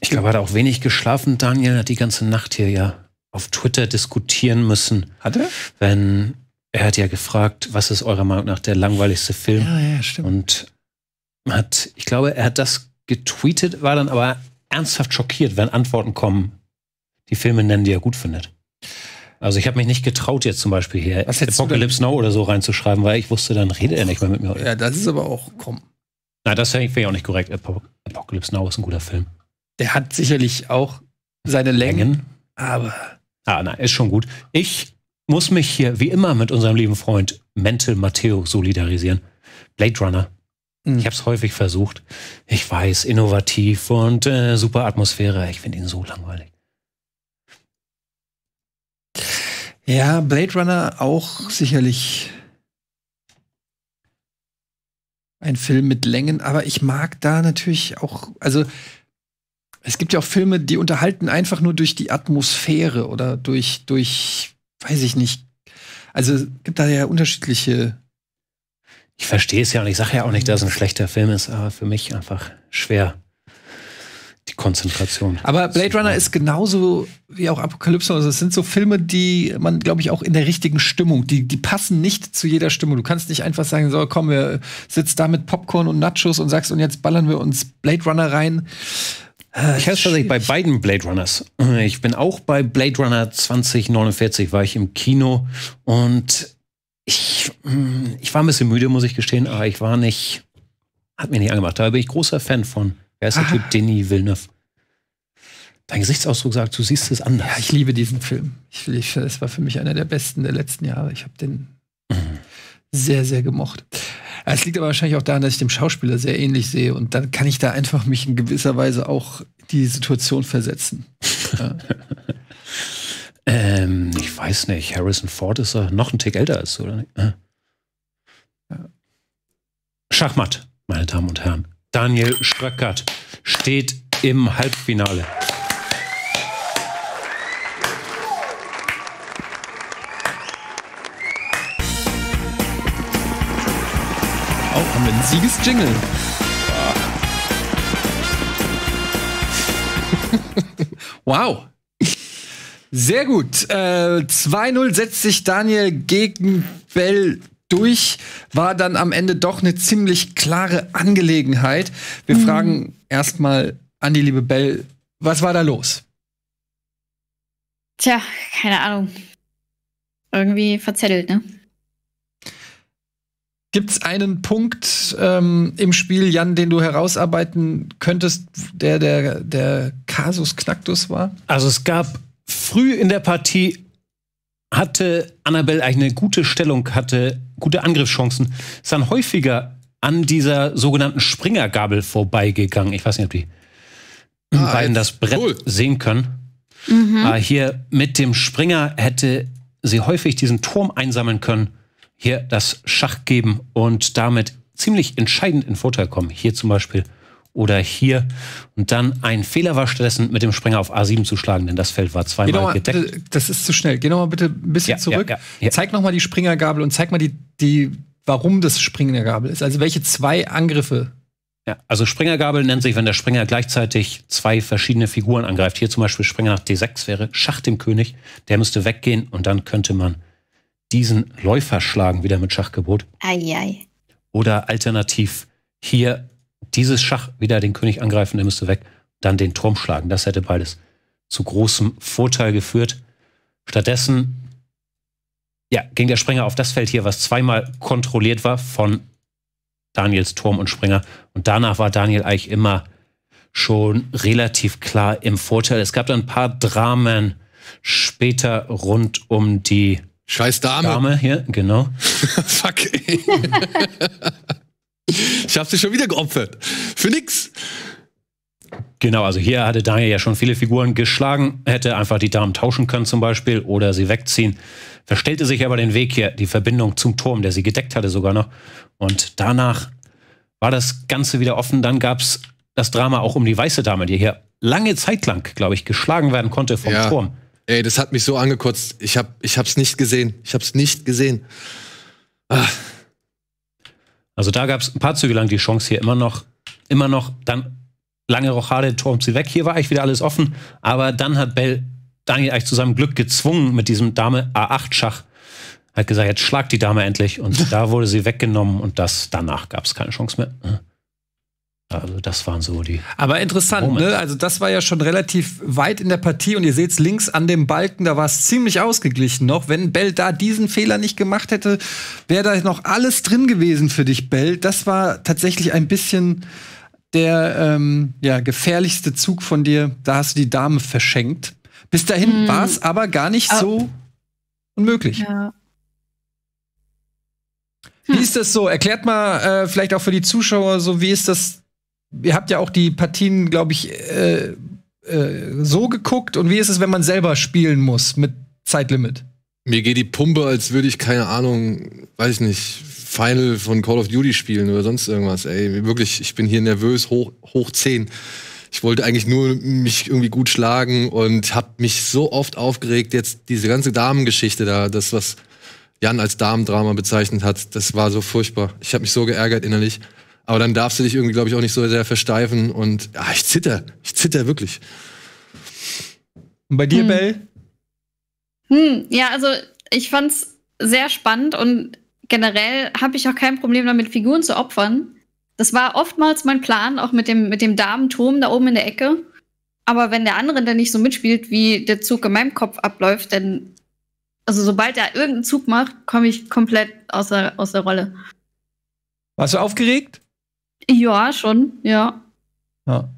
Ich glaube, er hat auch wenig geschlafen. Daniel hat die ganze Nacht hier ja auf Twitter diskutieren müssen. Hat er? Wenn er hat ja gefragt, was ist eurer Meinung nach der langweiligste Film? Ja, ja, stimmt. Und hat, ich glaube, er hat das getweetet, war dann aber ernsthaft schockiert, wenn Antworten kommen, die Filme nennen, die er gut findet. Also ich habe mich nicht getraut, jetzt zum Beispiel hier Apocalypse Now oder so reinzuschreiben, weil ich wusste, dann redet er nicht mehr mit mir. ja, das ist aber auch, komm. Nein, das finde ich auch nicht korrekt. Apo- Apocalypse Now ist ein guter Film. Der hat sicherlich auch seine Längen, Längen? aber Ah, nein, ist schon gut. Ich muss mich hier wie immer mit unserem lieben Freund Mental Matteo solidarisieren. Blade Runner. Mhm. Ich habe es häufig versucht. Ich weiß, innovativ und äh, super Atmosphäre. Ich finde ihn so langweilig. ja, Blade Runner auch sicherlich ein Film mit Längen, aber ich mag da natürlich auch, also es gibt ja auch Filme, die unterhalten einfach nur durch die Atmosphäre oder durch, durch, weiß ich nicht. Also es gibt da ja unterschiedliche. Ich verstehe es ja und ich sage ja auch nicht, dass es ein schlechter Film ist, aber für mich einfach schwer die Konzentration. Aber Blade Runner ist genauso wie auch Apokalypse. Also es sind so Filme, die man, glaube ich, auch in der richtigen Stimmung, die, die passen nicht zu jeder Stimmung. Du kannst nicht einfach sagen, so, komm, wir sitzt da mit Popcorn und Nachos und sagst, und jetzt ballern wir uns Blade Runner rein. Äh, Ich habe es tatsächlich bei beiden Blade Runners. Ich bin auch bei Blade Runner 2049, war ich im Kino und ich, mm, ich war ein bisschen müde, muss ich gestehen, aber ich war nicht, hat mir nicht angemacht. Da bin ich großer Fan von. Wer ist der Ah. Typ? Denis Villeneuve. Dein Gesichtsausdruck sagt, du siehst es anders. Ja, ich liebe diesen Film. Ich, ich, das war für mich einer der besten der letzten Jahre. Ich habe den sehr, sehr gemocht. Es liegt aber wahrscheinlich auch daran, dass ich dem Schauspieler sehr ähnlich sehe und dann kann ich da einfach mich in gewisser Weise auch die Situation versetzen. Ja. Ähm, ich weiß nicht, Harrison Ford ist er noch ein Tick älter als oder nicht? Ja. Schachmatt, meine Damen und Herren. Daniel Ströckert steht im Halbfinale. Auch haben wir einen Siegesjingle. wow. Sehr gut. Äh, 2-0 setzt sich Daniel gegen Bell durch. War dann am Ende doch eine ziemlich klare Angelegenheit. Wir fragen erstmal an die liebe Bell, was war da los? Tja, keine Ahnung. Irgendwie verzettelt, ne? Gibt es einen Punkt ähm, im Spiel, Jan, den du herausarbeiten könntest, der der, der Kasus Knacktus war? Also es gab früh in der Partie hatte Annabelle eigentlich eine gute Stellung, hatte gute Angriffschancen, ist dann häufiger an dieser sogenannten Springergabel vorbeigegangen. Ich weiß nicht, ob die Ah, beiden das Brett Cool. sehen können. Aber hier mit dem Springer hätte sie häufig diesen Turm einsammeln können, hier das Schach geben und damit ziemlich entscheidend in Vorteil kommen. Hier zum Beispiel oder hier. Und dann ein Fehler war stattdessen mit dem Springer auf A7 zu schlagen, denn das Feld war Geh noch zweimal mal, gedeckt. bitte, das ist zu schnell. Geh noch mal bitte ein bisschen Ja, zurück. ja, ja, ja. Zeig noch mal die Springergabel und zeig mal die, die, warum das Springergabel ist. Also welche zwei Angriffe. Ja, also Springergabel nennt sich, wenn der Springer gleichzeitig zwei verschiedene Figuren angreift. Hier zum Beispiel Springer nach D6 wäre Schach dem König. Der müsste weggehen und dann könnte man diesen Läufer schlagen, wieder mit Schachgebot. Eieiei. Oder alternativ hier dieses Schach wieder den König angreifen, der müsste weg, dann den Turm schlagen. Das hätte beides zu großem Vorteil geführt. Stattdessen ja, ging der Springer auf das Feld hier, was zweimal kontrolliert war von Daniels Turm und Springer. Und danach war Daniel eigentlich immer schon relativ klar im Vorteil. Es gab dann ein paar Dramen später rund um die Scheiß Dame. Dame hier, genau. Fuck. ich hab sie schon wieder geopfert. Für nix. Genau, also hier hatte Daniel ja schon viele Figuren geschlagen, hätte einfach die Damen tauschen können zum Beispiel oder sie wegziehen. Verstellte sich aber den Weg hier, die Verbindung zum Turm, der sie gedeckt hatte sogar noch. Und danach war das Ganze wieder offen. Dann gab es das Drama auch um die weiße Dame, die hier lange Zeit lang, glaube ich, geschlagen werden konnte vom Ja. Turm. Ey, das hat mich so angekotzt. Ich hab, ich hab's nicht gesehen. Ich hab's nicht gesehen. Also da gab es ein paar Züge lang die Chance hier immer noch, immer noch, dann lange Rochade, Turm sie weg. Hier war eigentlich wieder alles offen, aber dann hat Bell Daniel eigentlich zu seinem Glück gezwungen mit diesem Dame A8 Schach. Hat gesagt, jetzt schlag die Dame endlich und da wurde sie weggenommen und das danach gab es keine Chance mehr. Also das waren so die. Aber interessant, Moment. ne? Also das war ja schon relativ weit in der Partie und ihr seht links an dem Balken, da war es ziemlich ausgeglichen noch. Wenn Bell da diesen Fehler nicht gemacht hätte, wäre da noch alles drin gewesen für dich, Bell. Das war tatsächlich ein bisschen der ähm, ja, gefährlichste Zug von dir. Da hast du die Dame verschenkt. Bis dahin Hm. war es aber gar nicht Ah. so unmöglich. Ja. Wie ist das so? Erklärt mal äh, vielleicht auch für die Zuschauer so, wie ist das? Ihr habt ja auch die Partien, glaube ich, äh, äh, so geguckt. Und wie ist es, wenn man selber spielen muss mit Zeitlimit? Mir geht die Pumpe, als würde ich, keine Ahnung, weiß ich nicht, Final von Call of Duty spielen oder sonst irgendwas. Ey, wirklich, ich bin hier nervös, hoch, hoch 10. Ich wollte eigentlich nur mich irgendwie gut schlagen und habe mich so oft aufgeregt. Jetzt diese ganze Damengeschichte da, das, was Jan als Damendrama bezeichnet hat, das war so furchtbar. Ich habe mich so geärgert innerlich. Aber dann darfst du dich irgendwie, glaube ich, auch nicht so sehr versteifen. Und ja, ich zitter. Ich zitter wirklich. Und bei dir, Hm. Bell? Hm, ja, also ich fand's sehr spannend und generell habe ich auch kein Problem damit, Figuren zu opfern. Das war oftmals mein Plan, auch mit dem, mit dem Damenturm da oben in der Ecke. Aber wenn der andere dann nicht so mitspielt, wie der Zug in meinem Kopf abläuft, dann, also sobald er irgendeinen Zug macht, komme ich komplett aus der, aus der Rolle. Warst du aufgeregt? Ja, schon, ja. Ja.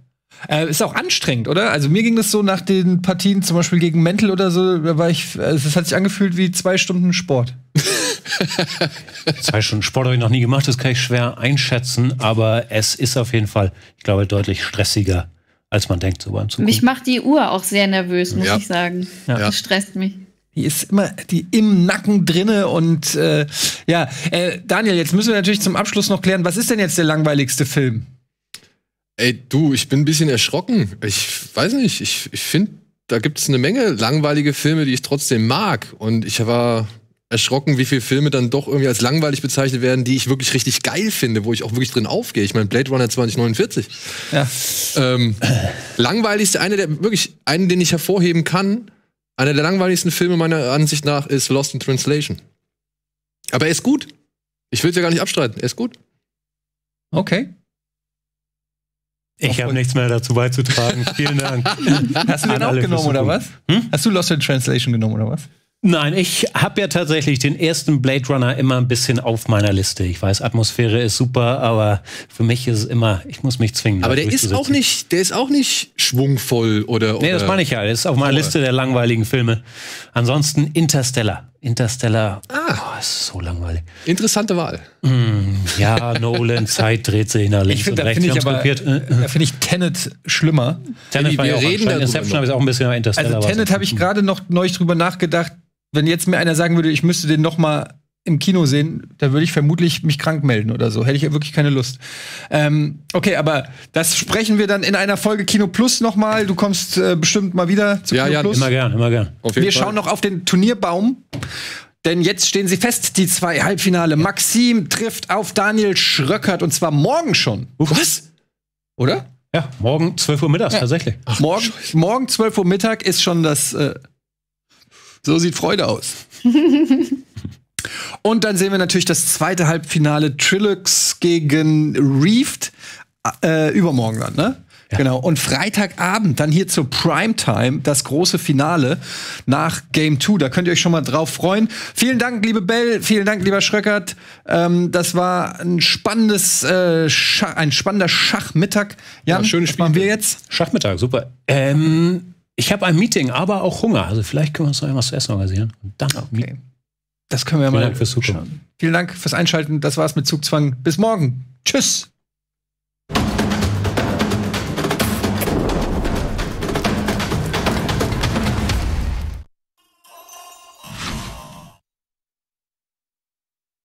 Äh, ist auch anstrengend, oder? Also mir ging das so nach den Partien, zum Beispiel gegen Mental oder so, da war ich, also es hat sich angefühlt wie zwei Stunden Sport. Zwei Stunden Sport habe ich noch nie gemacht, das kann ich schwer einschätzen, aber es ist auf jeden Fall, ich glaube, deutlich stressiger, als man denkt, so beim Zugucken. Mich macht die Uhr auch sehr nervös, muss Ja. ich sagen. Ja. Das stresst mich. Die ist immer die im Nacken drinne und äh, ja, äh, Daniel, jetzt müssen wir natürlich zum Abschluss noch klären, was ist denn jetzt der langweiligste Film? Ey, du, ich bin ein bisschen erschrocken. Ich weiß nicht, ich, ich finde, da gibt es eine Menge langweilige Filme, die ich trotzdem mag. Und ich war erschrocken, wie viele Filme dann doch irgendwie als langweilig bezeichnet werden, die ich wirklich richtig geil finde, wo ich auch wirklich drin aufgehe. Ich meine, Blade Runner 2049. Ja. Ähm, langweiligste, einer der, wirklich, einen, den ich hervorheben kann, einer der langweiligsten Filme meiner Ansicht nach ist Lost in Translation. Aber er ist gut. Ich will es ja gar nicht abstreiten. Er ist gut. Okay. Ich habe nichts mehr dazu beizutragen. Vielen Dank. Hast du den auch genommen oder was? Hm? Hast du Lost in Translation genommen oder was? Nein, ich habe ja tatsächlich den ersten Blade Runner immer ein bisschen auf meiner Liste. Ich weiß, Atmosphäre ist super, aber für mich ist es immer, ich muss mich zwingen. Aber der ist auch nicht, der ist auch nicht schwungvoll oder. Nee, das oder- meine ich ja. Das ist auf meiner. Liste der langweiligen Filme. Ansonsten Interstellar. Interstellar. Ah. Oh, ist so langweilig. Interessante Wahl. Mm, ja, Nolan, Zeit dreht sich nach links Ich finde, und da rechts. Wir ich aber. Äh, da finde ich Tenet schlimmer. Tenet wir war ja auch reden Inception habe ich auch ein bisschen aber Interstellar. Also Tenet habe ich gerade noch neulich drüber nachgedacht, wenn jetzt mir einer sagen würde, ich müsste den noch mal im Kino sehen, da würde ich vermutlich mich krank melden oder so. Hätte ich ja wirklich keine Lust. Ähm, okay, aber das sprechen wir dann in einer Folge Kino Plus noch mal. Du kommst äh, bestimmt mal wieder zu Ja, Kino ja, Plus. Immer gern, immer gern. Auf jeden Wir Fall. schauen noch auf den Turnierbaum. Denn jetzt stehen sie fest, die zwei Halbfinale. Maxim trifft auf Daniel Schröckert und zwar morgen schon. Was? Oder? Ja, morgen 12 Uhr mittags, Ja. tatsächlich. morgen, morgen 12 Uhr Mittag ist schon das. Äh, so sieht Freude aus. Und dann sehen wir natürlich das zweite Halbfinale Trilux gegen Reefed. Äh, übermorgen dann, ne? Ja. Genau. Und Freitagabend dann hier zur Primetime das große Finale nach Game 2. Da könnt ihr euch schon mal drauf freuen. Vielen Dank, liebe Bell. Vielen Dank, lieber Schröckert. Ähm, das war ein spannendes, äh, Schach, ein spannender Schachmittag. Jan, Ja, schönes was machen Spiel. wir jetzt? Schachmittag, super. Ähm, ich habe ein Meeting, aber auch Hunger. Also vielleicht können wir uns noch irgendwas zu essen organisieren. Und dann Okay. Das können wir Vielen mal Dank fürs Zugucken. schauen. Vielen Dank fürs Einschalten. Das war's mit Zugzwang. Bis morgen. Tschüss.